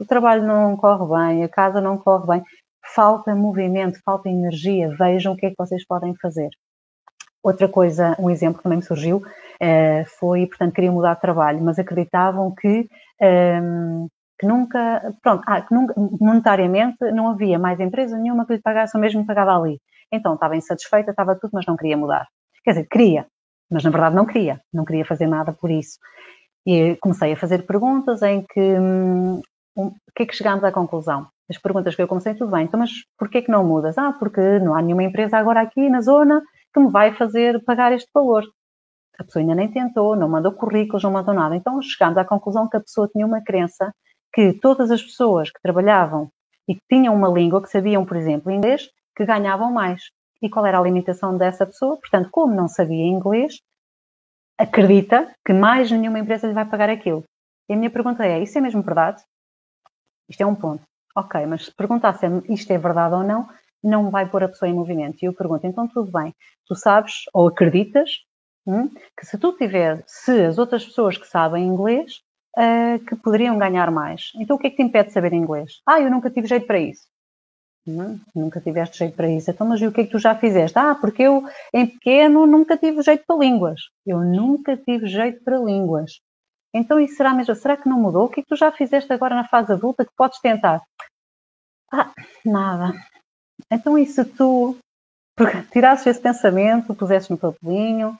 o trabalho não corre bem, a casa não corre bem, falta movimento, falta energia, vejam o que é que vocês podem fazer. Outra coisa, um exemplo que também me surgiu, eh, foi, portanto, queria mudar de trabalho, mas acreditavam que ehm, que nunca, pronto, ah, que nunca, monetariamente não havia mais empresa nenhuma que lhe pagasse o mesmo pagava ali. Então estava insatisfeita, estava tudo, mas não queria mudar. Quer dizer, queria, mas na verdade não queria, não queria fazer nada por isso. E comecei a fazer perguntas em que, um, que é que chegámos à conclusão? As perguntas que eu comecei, tudo bem, então mas porquê que não mudas? Ah, porque não há nenhuma empresa agora aqui na zona que me vai fazer pagar este valor. A pessoa ainda nem tentou, não mandou currículos, não mandou nada. Então chegámos à conclusão que a pessoa tinha uma crença que todas as pessoas que trabalhavam e que tinham uma língua, que sabiam, por exemplo, inglês, que ganhavam mais. E qual era a limitação dessa pessoa? Portanto, como não sabia inglês, acredita que mais nenhuma empresa lhe vai pagar aquilo. E a minha pergunta é: isso é mesmo verdade? Isto é um ponto. Ok, mas perguntar se isto é verdade ou não, não vai pôr a pessoa em movimento. E eu pergunto: então tudo bem, tu sabes ou acreditas hum, que se tu tiver, se as outras pessoas que sabem inglês uh, que poderiam ganhar mais. Então o que é que te impede de saber inglês? Ah, eu nunca tive jeito para isso. Hum, nunca tiveste jeito para isso. Então, mas e o que é que tu já fizeste? Ah, porque eu, em pequeno, nunca tive jeito para línguas. Eu nunca tive jeito para línguas. Então, isso será mesmo? Será que não mudou? O que é que tu já fizeste agora na fase adulta que podes tentar? Ah, nada. Então, e se tu tirasses esse pensamento, pusesses no papelinho,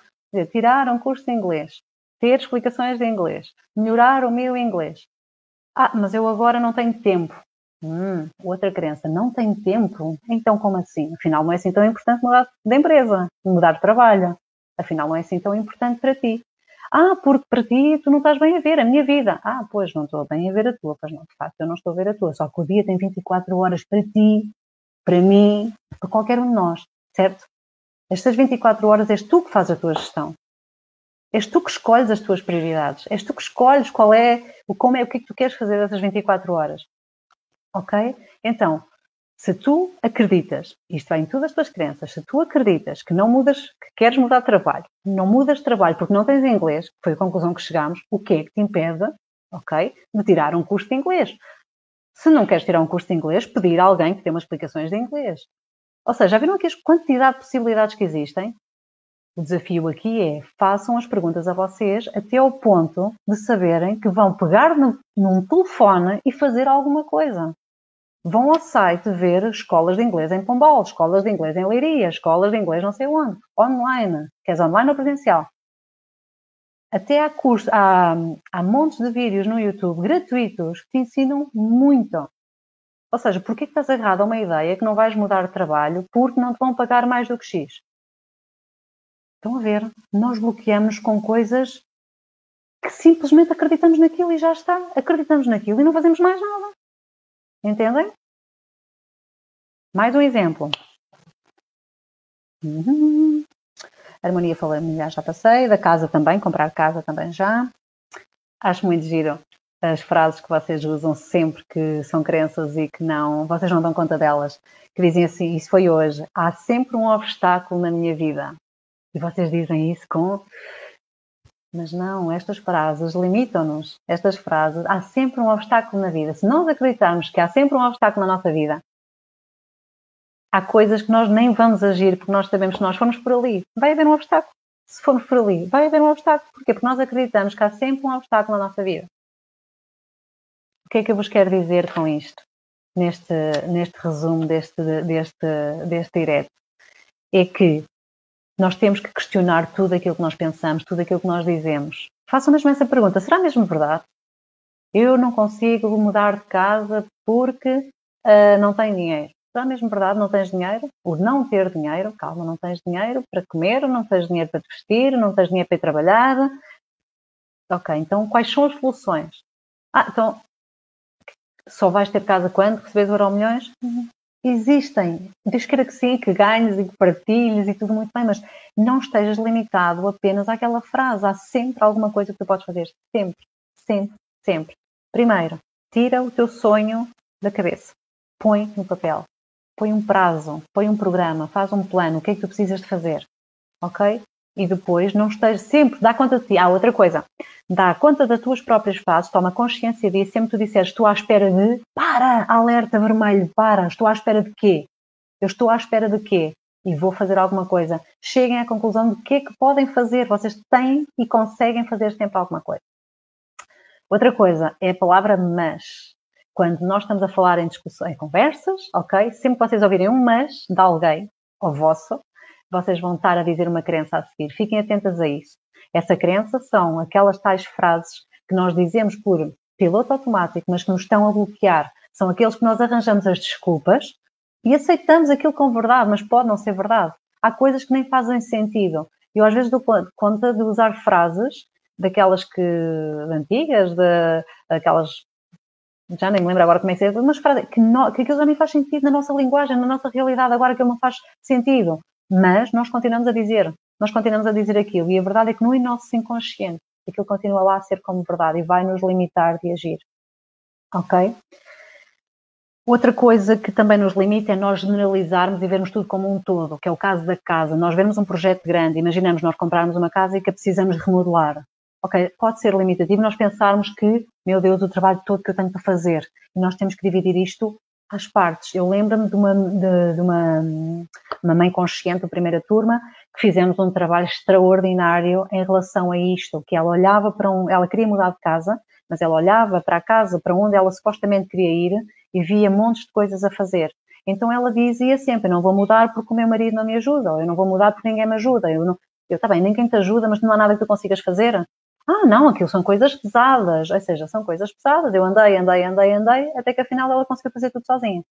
tirar um curso de inglês, ter explicações de inglês, melhorar o meu inglês. Ah, mas eu agora não tenho tempo. Hum, outra crença, não tenho tempo? Então como assim? Afinal não é assim tão importante mudar de empresa, mudar de trabalho. Afinal não é assim tão importante para ti. Ah, porque para ti tu não estás bem a ver a minha vida. Ah, pois não estou bem a ver a tua. Pois não, de facto eu não estou a ver a tua. Só que o dia tem 24 horas para ti, para mim, para qualquer um de nós, certo? Estas 24 horas és tu que fazes a tua gestão. És tu que escolhes as tuas prioridades. És tu que escolhes qual é, o como é, o que é que tu queres fazer dessas 24 horas. Ok? Então, se tu acreditas, isto vai em todas as tuas crenças, se tu acreditas que não mudas, que queres mudar de trabalho, não mudas de trabalho porque não tens inglês, foi a conclusão que chegamos, o que é que te impede, ok, de tirar um curso de inglês? Se não queres tirar um curso de inglês, pedir a alguém que tenha umas explicações de inglês. Ou seja, já viram aqui a quantidade de possibilidades que existem? O desafio aqui é façam as perguntas a vocês até ao ponto de saberem que vão pegar no, num telefone e fazer alguma coisa. Vão ao site ver escolas de inglês em Pombal, escolas de inglês em Leiria, escolas de inglês não sei onde, online. Queres online ou presencial? Até há, há, há montes de vídeos no YouTube gratuitos que te ensinam muito. Ou seja, porquê que estás agarrado a uma ideia que não vais mudar de trabalho porque não te vão pagar mais do que X? Estão a ver? Nós bloqueamos com coisas que simplesmente acreditamos naquilo e já está. Acreditamos naquilo e não fazemos mais nada. Entendem? Mais um exemplo. Uhum. Harmonia familiar já passei, da casa também, comprar casa também já. Acho muito giro as frases que vocês usam sempre que são crenças e que não, vocês não dão conta delas, que dizem assim, isso foi hoje, há sempre um obstáculo na minha vida. E vocês dizem isso com mas não, estas frases limitam-nos. Estas frases, há sempre um obstáculo na vida. Se nós acreditarmos que há sempre um obstáculo na nossa vida, há coisas que nós nem vamos agir porque nós sabemos que se nós formos por ali, vai haver um obstáculo. Se formos por ali, vai haver um obstáculo. Porquê? Porque nós acreditamos que há sempre um obstáculo na nossa vida. O que é que eu vos quero dizer com isto? Neste, neste resumo deste, deste, deste direto? É que nós temos que questionar tudo aquilo que nós pensamos, tudo aquilo que nós dizemos. Façam mesmo essa pergunta: será mesmo verdade? Eu não consigo mudar de casa porque uh, não tenho dinheiro. Será mesmo verdade? Não tens dinheiro? O não ter dinheiro, calma, não tens dinheiro para comer, não tens dinheiro para te vestir, não tens dinheiro para ir trabalhar. Ok, então quais são as soluções? Ah, então só vais ter casa quando recebes o euro milhões? Uhum existem. Deus queira que sim, que ganhes e que partilhes e tudo muito bem, mas não estejas limitado apenas àquela frase. Há sempre alguma coisa que tu podes fazer. Sempre, sempre, sempre. Primeiro, tira o teu sonho da cabeça. Põe no papel. Põe um prazo, põe um programa, faz um plano. O que é que tu precisas de fazer? Ok? E depois não esteja sempre, dá conta de ti. Há outra coisa, dá conta das tuas próprias fases, toma consciência disso, sempre tu disseres, estou à espera de, para, alerta vermelho, para, estou à espera de quê? Eu estou à espera de quê? E vou fazer alguma coisa. Cheguem à conclusão de que é que podem fazer. Vocês têm e conseguem fazer sempre alguma coisa. Outra coisa é a palavra mas. Quando nós estamos a falar em discussões, em conversas, ok? Sempre que vocês ouvirem um mas de alguém, ou vosso, vocês vão estar a dizer uma crença a seguir. Fiquem atentas a isso. Essa crença são aquelas tais frases que nós dizemos por piloto automático, mas que nos estão a bloquear. São aqueles que nós arranjamos as desculpas e aceitamos aquilo com verdade, mas pode não ser verdade. Há coisas que nem fazem sentido. Eu às vezes dou conta de usar frases daquelas que antigas, de, daquelas já nem me lembro agora como é que se mas frases que, no, que aquilo já nem faz sentido na nossa linguagem, na nossa realidade, agora que não faz sentido mas nós continuamos a dizer, nós continuamos a dizer aquilo, e a verdade é que no nosso inconsciente aquilo continua lá a ser como verdade e vai nos limitar de agir. Ok? Outra coisa que também nos limita é nós generalizarmos e vermos tudo como um todo, que é o caso da casa. Nós vemos um projeto grande, imaginamos nós comprarmos uma casa e que a precisamos remodelar. Ok, pode ser limitativo nós pensarmos que, meu Deus, o trabalho todo que eu tenho para fazer, e nós temos que dividir isto às partes. Eu lembro-me de, uma, de, de uma, uma mãe consciente da primeira turma que fizemos um trabalho extraordinário em relação a isto, que ela olhava para um, ela queria mudar de casa, mas ela olhava para a casa para onde ela supostamente queria ir e via montes de coisas a fazer. Então ela dizia sempre, eu não vou mudar porque o meu marido não me ajuda, ou eu não vou mudar porque ninguém me ajuda, eu não, eu, tá bem, ninguém te ajuda, mas não há nada que tu consigas fazer. Ah, não, aquilo são coisas pesadas. Ou seja, são coisas pesadas. Eu andei, andei, andei, andei, até que afinal ela conseguiu fazer tudo sozinha.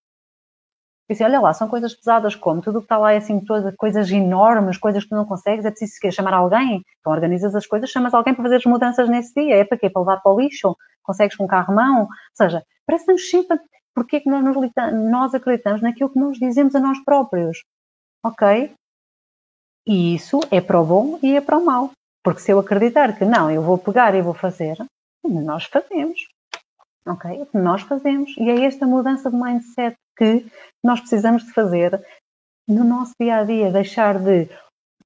Disse, olha lá, são coisas pesadas como? Tudo que está lá é assim, todas coisas enormes, coisas que tu não consegues, é preciso que chamar alguém. Então organizas as coisas, chamas alguém para fazer as mudanças nesse dia. É para quê? Para levar para o lixo? Consegues com um carro-mão? Ou seja, parece-nos simples. Porquê é que nós, nós acreditamos naquilo que nós dizemos a nós próprios? Ok? E isso é para o bom e é para o mau. Porque se eu acreditar que não, eu vou pegar e vou fazer, nós fazemos. Ok? Nós fazemos. E é esta mudança de mindset que nós precisamos de fazer no nosso dia a dia. Deixar de.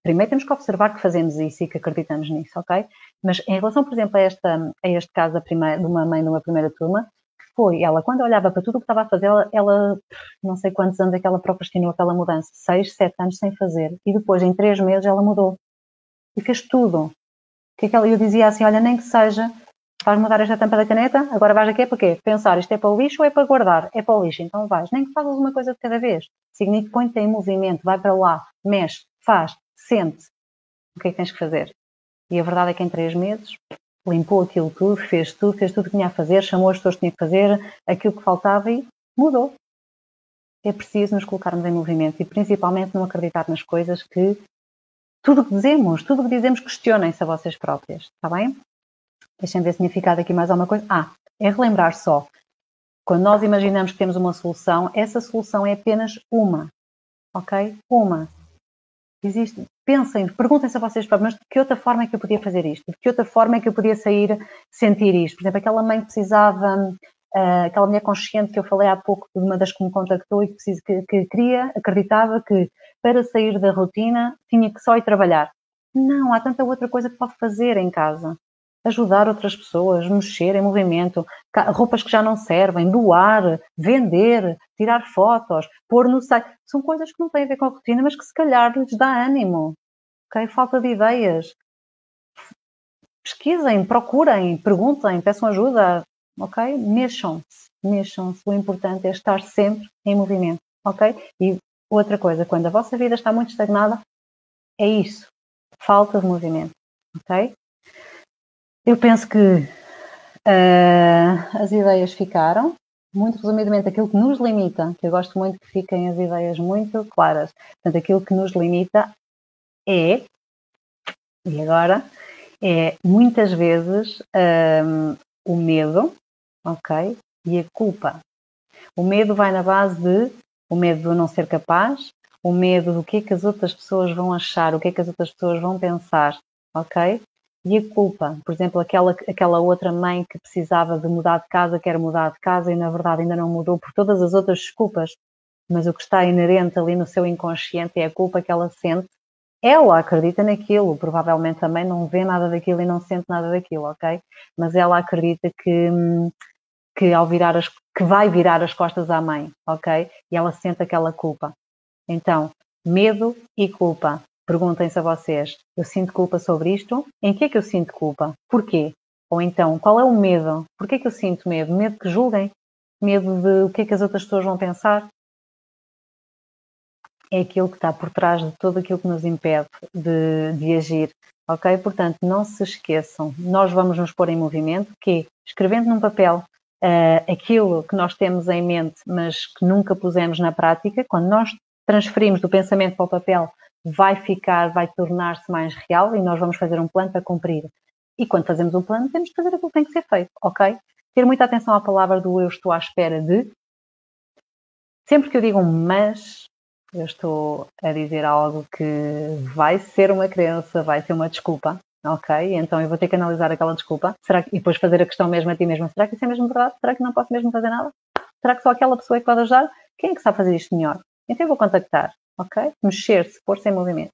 Primeiro temos que observar que fazemos isso e que acreditamos nisso, ok? Mas em relação, por exemplo, a, esta, a este caso primeira, de uma mãe de uma primeira turma, foi ela, quando olhava para tudo o que estava a fazer, ela, ela, não sei quantos anos é que ela procrastinou aquela mudança, seis, sete anos sem fazer, e depois, em três meses, ela mudou e fez tudo. Que é que ela, eu dizia assim: olha, nem que seja vais mudar esta tampa da caneta, agora vais aqui é para quê? Pensar, isto é para o lixo ou é para guardar? É para o lixo, então vais. Nem que faças uma coisa de cada vez. Significa põe-te em movimento, vai para lá, mexe, faz, sente. O que é que tens que fazer? E a verdade é que em três meses limpou aquilo tudo, fez tudo, fez tudo que tinha a fazer, chamou as pessoas que tinha que fazer, aquilo que faltava e mudou. É preciso nos colocarmos em movimento e principalmente não acreditar nas coisas que tudo o que dizemos, tudo o que dizemos questionem-se a vocês próprias, está bem? Deixem-me ver se tinha ficado aqui mais alguma coisa. Ah, é relembrar só. Quando nós imaginamos que temos uma solução, essa solução é apenas uma. Ok? Uma. Existe. Pensem, perguntem-se a vocês próprios, mas de que outra forma é que eu podia fazer isto? De que outra forma é que eu podia sair, sentir isto? Por exemplo, aquela mãe que precisava, uh, aquela mulher consciente que eu falei há pouco, de uma das que me contactou e que, que, que queria, acreditava que para sair da rotina tinha que só ir trabalhar. Não, há tanta outra coisa que pode fazer em casa ajudar outras pessoas, mexer em movimento, roupas que já não servem, doar, vender, tirar fotos, pôr no site. São coisas que não têm a ver com a rotina, mas que se calhar lhes dá ânimo. Okay? Falta de ideias. Pesquisem, procurem, perguntem, peçam ajuda. Ok? Mexam-se, mexam-se. O importante é estar sempre em movimento. Ok? E outra coisa, quando a vossa vida está muito estagnada, é isso. Falta de movimento. Ok? Eu penso que uh, as ideias ficaram. Muito resumidamente, aquilo que nos limita, que eu gosto muito que fiquem as ideias muito claras. Portanto, aquilo que nos limita é, e agora, é muitas vezes um, ehm, o medo, ok? E a culpa. O medo vai na base de o medo de não ser capaz, o medo do que é que as outras pessoas vão achar, o que é que as outras pessoas vão pensar, ok? E a culpa, por exemplo, aquela, aquela outra mãe que precisava de mudar de casa, quer mudar de casa e na verdade ainda não mudou por todas as outras desculpas, mas o que está inerente ali no seu inconsciente é a culpa que ela sente. Ela acredita naquilo, provavelmente também não vê nada daquilo e não sente nada daquilo, ok? Mas ela acredita que, que ao virar as, que vai virar as costas à mãe, ok? E ela sente aquela culpa. Então, medo e culpa Perguntem-se a vocês: eu sinto culpa sobre isto? Em que é que eu sinto culpa? Porquê? Ou então, qual é o medo? Porquê é que eu sinto medo? Medo que julguem? Medo de o que é que as outras pessoas vão pensar? É aquilo que está por trás de tudo aquilo que nos impede de, de agir. Ok? Portanto, não se esqueçam, nós vamos nos pôr em movimento, que escrevendo num papel uh, aquilo que nós temos em mente, mas que nunca pusemos na prática, quando nós transferimos do pensamento para o papel vai ficar, vai tornar-se mais real e nós vamos fazer um plano para cumprir. E quando fazemos um plano, temos de fazer aquilo que tem que ser feito, ok? Ter muita atenção à palavra do eu estou à espera de. Sempre que eu digo um mas, eu estou a dizer algo que vai ser uma crença, vai ser uma desculpa, ok? Então eu vou ter que analisar aquela desculpa será que, e depois fazer a questão mesmo a ti mesmo: será que isso é mesmo verdade? Será que não posso mesmo fazer nada? Será que só aquela pessoa é que pode ajudar? Quem é que sabe fazer isto melhor? Então eu vou contactar ok? Mexer-se, pôr-se em movimento.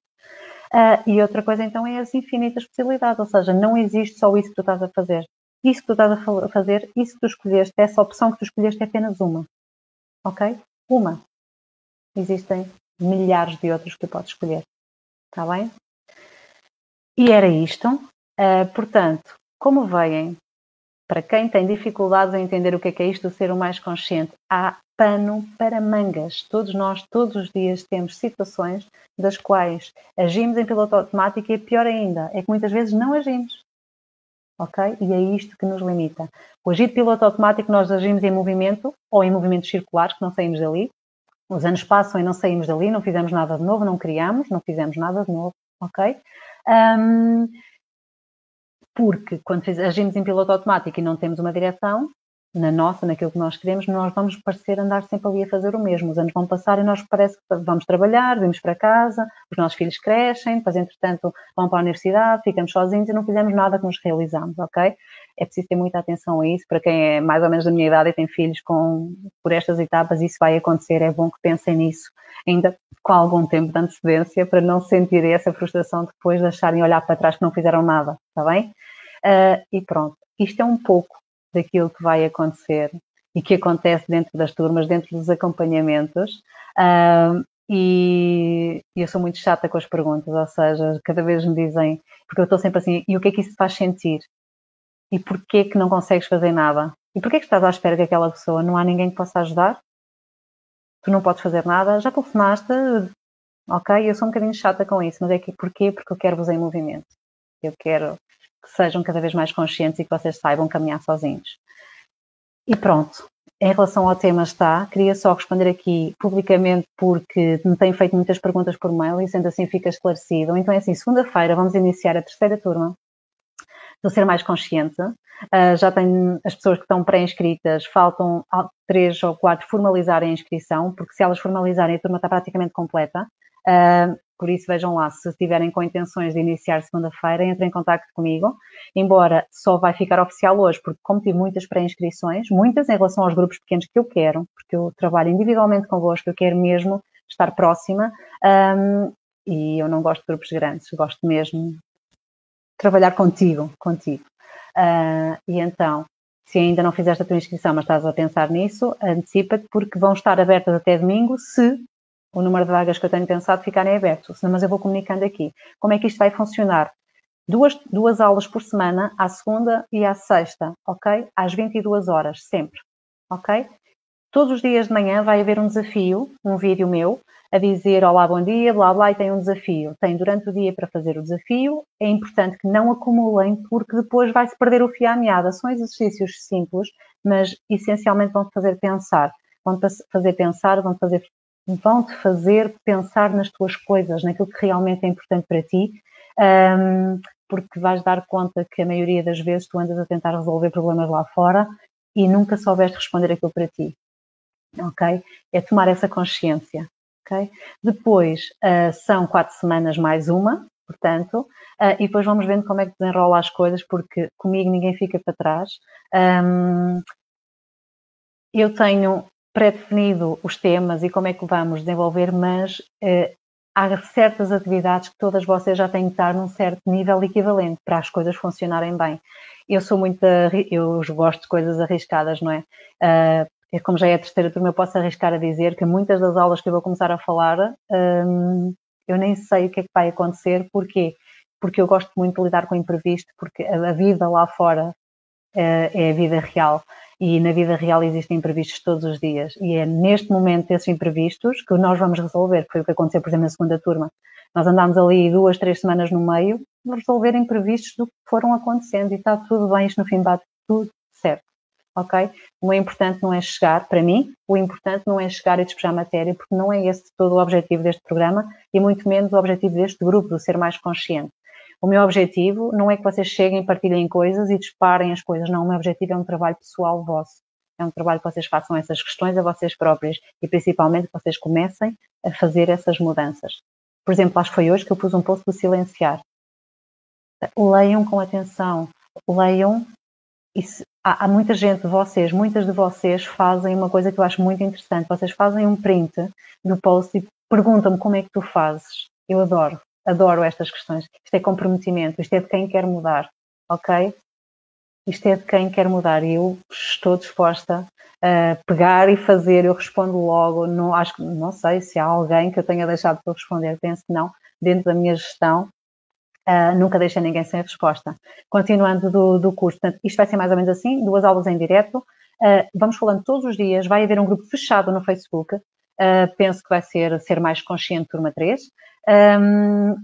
Uh, e outra coisa então é as infinitas possibilidades, ou seja, não existe só isso que tu estás a fazer. Isso que tu estás a fazer, isso que tu escolheste, essa opção que tu escolheste é apenas uma. Ok? Uma. Existem milhares de outros que tu podes escolher. Está bem? E era isto. Uh, portanto, como veem, para quem tem dificuldades em entender o que é, que é isto de ser o mais consciente, há pano para mangas. Todos nós, todos os dias, temos situações das quais agimos em piloto automático e pior ainda, é que muitas vezes não agimos. Ok? E é isto que nos limita. O agir de piloto automático, nós agimos em movimento ou em movimentos circulares, que não saímos dali, Os anos passam e não saímos dali, não fizemos nada de novo, não criamos, não fizemos nada de novo, ok? Um, porque quando agimos em piloto automático e não temos uma direção, na nossa, naquilo que nós queremos, nós vamos parecer andar sempre ali a fazer o mesmo. Os anos vão passar e nós parece que vamos trabalhar, vamos para casa, os nossos filhos crescem, depois, entretanto, vão para a universidade, ficamos sozinhos e não fizemos nada que nos realizamos, ok? É preciso ter muita atenção a isso. Para quem é mais ou menos da minha idade e tem filhos com, por estas etapas, isso vai acontecer. É bom que pensem nisso, ainda com algum tempo de antecedência, para não sentirem essa frustração depois de acharem olhar para trás que não fizeram nada, está bem? Uh, e pronto, isto é um pouco daquilo que vai acontecer e que acontece dentro das turmas, dentro dos acompanhamentos. Uh, e eu sou muito chata com as perguntas, ou seja, cada vez me dizem, porque eu estou sempre assim, e o que é que isso faz sentir? E porquê que não consegues fazer nada? E porquê que estás à espera que aquela pessoa não há ninguém que possa ajudar? Tu não podes fazer nada, já telefonaste, ok? Eu sou um bocadinho chata com isso, mas é que porquê? Porque eu quero vos em movimento. Eu quero que sejam cada vez mais conscientes e que vocês saibam caminhar sozinhos. E pronto, em relação ao tema está, queria só responder aqui publicamente porque me têm feito muitas perguntas por mail e sendo assim fica esclarecido. Então é assim, segunda-feira vamos iniciar a terceira turma do Ser Mais Consciente. Uh, já tenho as pessoas que estão pré-inscritas, faltam três ou quatro formalizarem a inscrição, porque se elas formalizarem a turma está praticamente completa. Uh, por isso, vejam lá, se estiverem com intenções de iniciar segunda-feira, entrem em contato comigo. Embora só vai ficar oficial hoje, porque como tive muitas pré-inscrições, muitas em relação aos grupos pequenos que eu quero, porque eu trabalho individualmente convosco, eu quero mesmo estar próxima, um, e eu não gosto de grupos grandes, gosto mesmo de trabalhar contigo, contigo. Uh, e então, se ainda não fizeste a tua inscrição, mas estás a pensar nisso, antecipa-te, porque vão estar abertas até domingo, se o número de vagas que eu tenho pensado ficarem abertos, mas eu vou comunicando aqui. Como é que isto vai funcionar? Duas, duas aulas por semana, à segunda e à sexta, ok? Às 22 horas, sempre, ok? Todos os dias de manhã vai haver um desafio, um vídeo meu, a dizer olá, bom dia, blá blá, e tem um desafio. Tem durante o dia para fazer o desafio. É importante que não acumulem, porque depois vai-se perder o fio à meada. São exercícios simples, mas essencialmente vão-te fazer pensar. Vão-te fazer pensar, vão-te fazer vão-te fazer pensar nas tuas coisas, naquilo que realmente é importante para ti, um, porque vais dar conta que a maioria das vezes tu andas a tentar resolver problemas lá fora e nunca soubeste responder aquilo para ti. Ok? É tomar essa consciência. Ok? Depois uh, são quatro semanas mais uma, portanto, uh, e depois vamos vendo como é que desenrola as coisas, porque comigo ninguém fica para trás. Um, eu tenho pré-definido os temas e como é que vamos desenvolver, mas eh, há certas atividades que todas vocês já têm que estar num certo nível equivalente para as coisas funcionarem bem. Eu sou muito, eu gosto de coisas arriscadas, não é? Uh, como já é a terceira turma, eu posso arriscar a dizer que muitas das aulas que eu vou começar a falar, um, eu nem sei o que é que vai acontecer, porquê? Porque eu gosto muito de lidar com o imprevisto, porque a, a vida lá fora uh, é a vida real e na vida real existem imprevistos todos os dias. E é neste momento esses imprevistos que nós vamos resolver, foi o que aconteceu, por exemplo, na segunda turma. Nós andámos ali duas, três semanas no meio, resolver imprevistos do que foram acontecendo e está tudo bem, isto no fim bate tudo certo. Ok? O importante não é chegar, para mim, o importante não é chegar e despejar matéria, porque não é esse todo o objetivo deste programa e muito menos o objetivo deste grupo, do ser mais consciente. O meu objetivo não é que vocês cheguem, partilhem coisas e disparem as coisas, não. O meu objetivo é um trabalho pessoal vosso. É um trabalho que vocês façam essas questões a vocês próprios e principalmente que vocês comecem a fazer essas mudanças. Por exemplo, acho que foi hoje que eu pus um post do silenciar. Leiam com atenção, leiam. Se, há, há muita gente de vocês, muitas de vocês fazem uma coisa que eu acho muito interessante. Vocês fazem um print do post e perguntam-me como é que tu fazes. Eu adoro adoro estas questões. Isto é comprometimento, isto é de quem quer mudar, ok? Isto é de quem quer mudar e eu estou disposta a pegar e fazer. Eu respondo logo. Não, acho, não sei se há alguém que eu tenha deixado para responder. Penso que não. Dentro da minha gestão, uh, nunca deixei ninguém sem resposta. Continuando do, do curso, portanto, isto vai ser mais ou menos assim: duas aulas em direto. Uh, vamos falando todos os dias. Vai haver um grupo fechado no Facebook. Uh, penso que vai ser Ser Mais Consciente, turma 3. Um,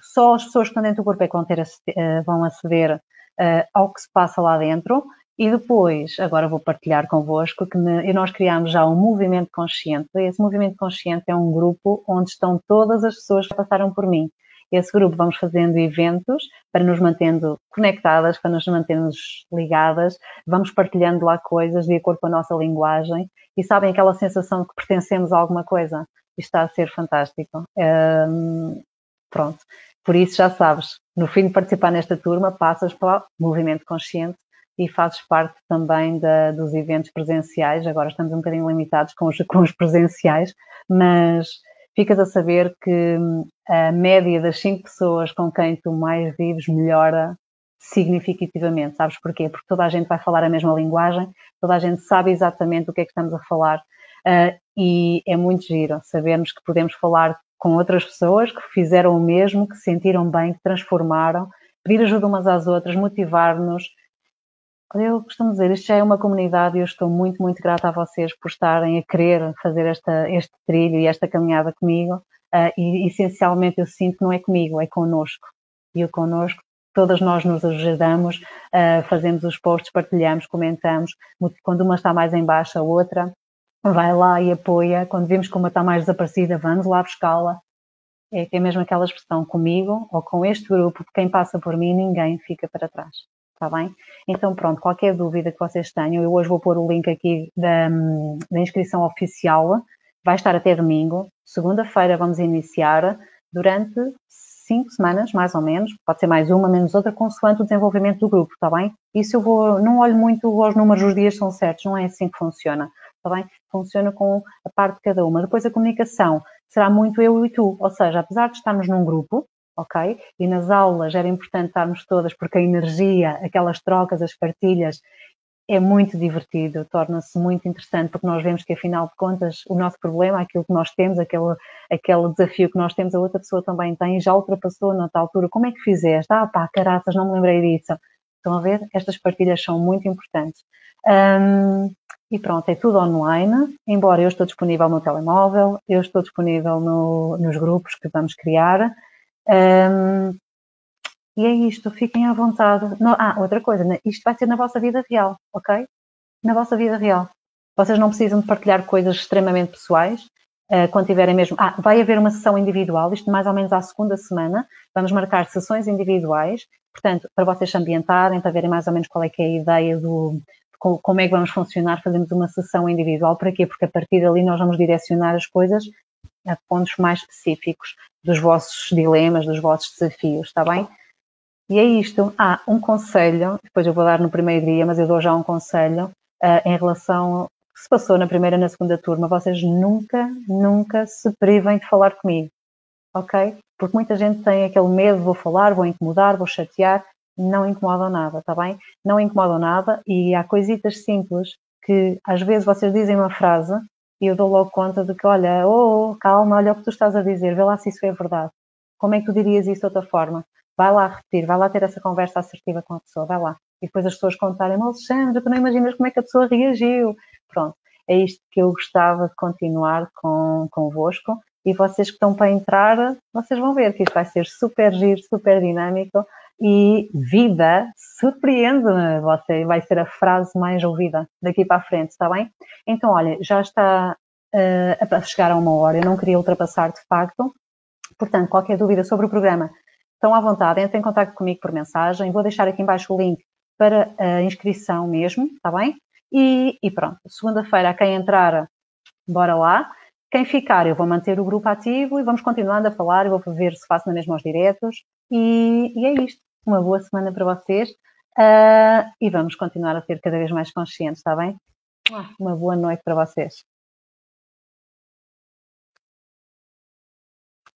só as pessoas que estão dentro do corpo é que vão, ter, uh, vão aceder uh, ao que se passa lá dentro E depois, agora vou partilhar convosco que ne, nós criámos já um movimento consciente. Esse movimento consciente é um grupo onde estão todas as pessoas que passaram por mim. Esse grupo vamos fazendo eventos para nos mantendo conectadas, para nos mantermos ligadas, vamos partilhando lá coisas de acordo com a nossa linguagem e sabem aquela sensação de que pertencemos a alguma coisa. Está a ser fantástico. Um, pronto. Por isso já sabes, no fim de participar nesta turma, passas para o movimento consciente e fazes parte também da, dos eventos presenciais. Agora estamos um bocadinho limitados com os, com os presenciais, mas ficas a saber que hum, a média das cinco pessoas com quem tu mais vives melhora significativamente. Sabes porquê? Porque toda a gente vai falar a mesma linguagem, toda a gente sabe exatamente o que é que estamos a falar. Uh, e é muito giro sabermos que podemos falar com outras pessoas que fizeram o mesmo, que se sentiram bem, que transformaram, pedir ajuda umas às outras, motivar-nos, eu costumo dizer, isto já é uma comunidade e eu estou muito, muito grata a vocês por estarem a querer fazer esta, este trilho e esta caminhada comigo. Uh, e essencialmente eu sinto que não é comigo, é connosco. E o connosco, todas nós nos ajudamos, uh, fazemos os posts, partilhamos, comentamos. Quando uma está mais em baixo, a outra vai lá e apoia. Quando vemos que uma está mais desaparecida, vamos lá buscá-la. É, é mesmo aquela expressão comigo ou com este grupo, quem passa por mim, ninguém fica para trás está bem? Então, pronto, qualquer dúvida que vocês tenham, eu hoje vou pôr o link aqui da, da inscrição oficial, vai estar até domingo. Segunda-feira vamos iniciar durante cinco semanas, mais ou menos, pode ser mais uma, menos outra, consoante o desenvolvimento do grupo, está bem? Isso eu vou, não olho muito aos números, os dias são certos, não é assim que funciona, está bem? Funciona com a parte de cada uma. Depois a comunicação será muito eu e tu, ou seja, apesar de estarmos num grupo, ok? E nas aulas era importante estarmos todas, porque a energia, aquelas trocas, as partilhas, é muito divertido, torna-se muito interessante, porque nós vemos que, afinal de contas, o nosso problema, aquilo que nós temos, aquele, aquele desafio que nós temos, a outra pessoa também tem já ultrapassou na tal altura. Como é que fizeste? Ah, pá, caraças, não me lembrei disso. Estão a ver? Estas partilhas são muito importantes. Um, e pronto, é tudo online, embora eu estou disponível no telemóvel, eu estou disponível no, nos grupos que vamos criar, um, e é isto, fiquem à vontade. No, ah, outra coisa, isto vai ser na vossa vida real, ok? Na vossa vida real. Vocês não precisam de partilhar coisas extremamente pessoais. Uh, quando tiverem mesmo. Ah, vai haver uma sessão individual, isto mais ou menos à segunda semana. Vamos marcar sessões individuais, portanto, para vocês se ambientarem, para verem mais ou menos qual é que é a ideia do. Como é que vamos funcionar, fazemos uma sessão individual. Para quê? Porque a partir dali nós vamos direcionar as coisas a pontos mais específicos dos vossos dilemas, dos vossos desafios, está bem? E é isto. Ah, um conselho, depois eu vou dar no primeiro dia, mas eu dou já um conselho uh, em relação que se passou na primeira e na segunda turma. Vocês nunca, nunca se privem de falar comigo, ok? Porque muita gente tem aquele medo, vou falar, vou incomodar, vou chatear. Não incomodam nada, está bem? Não incomodam nada e há coisitas simples que às vezes vocês dizem uma frase e eu dou logo conta de que, olha, oh, calma, olha o que tu estás a dizer, vê lá se isso é verdade. Como é que tu dirias isso de outra forma? Vai lá repetir, vai lá ter essa conversa assertiva com a pessoa, vai lá. E depois as pessoas contarem, Alexandre, tu não imaginas como é que a pessoa reagiu. Pronto, é isto que eu gostava de continuar com, convosco. E vocês que estão para entrar, vocês vão ver que isto vai ser super giro, super dinâmico e vida surpreende-me. Você vai ser a frase mais ouvida daqui para a frente, está bem? Então, olha, já está uh, a chegar a uma hora, eu não queria ultrapassar de facto. Portanto, qualquer dúvida sobre o programa, estão à vontade, entrem em contato comigo por mensagem. Vou deixar aqui embaixo o link para a inscrição mesmo, está bem? E, e pronto, segunda-feira, quem entrar, bora lá. Quem ficar, eu vou manter o grupo ativo e vamos continuando a falar. Eu vou ver se faço na mesma aos diretos. E, e é isto uma boa semana para vocês uh, e vamos continuar a ser cada vez mais conscientes, está bem? Uma boa noite para vocês.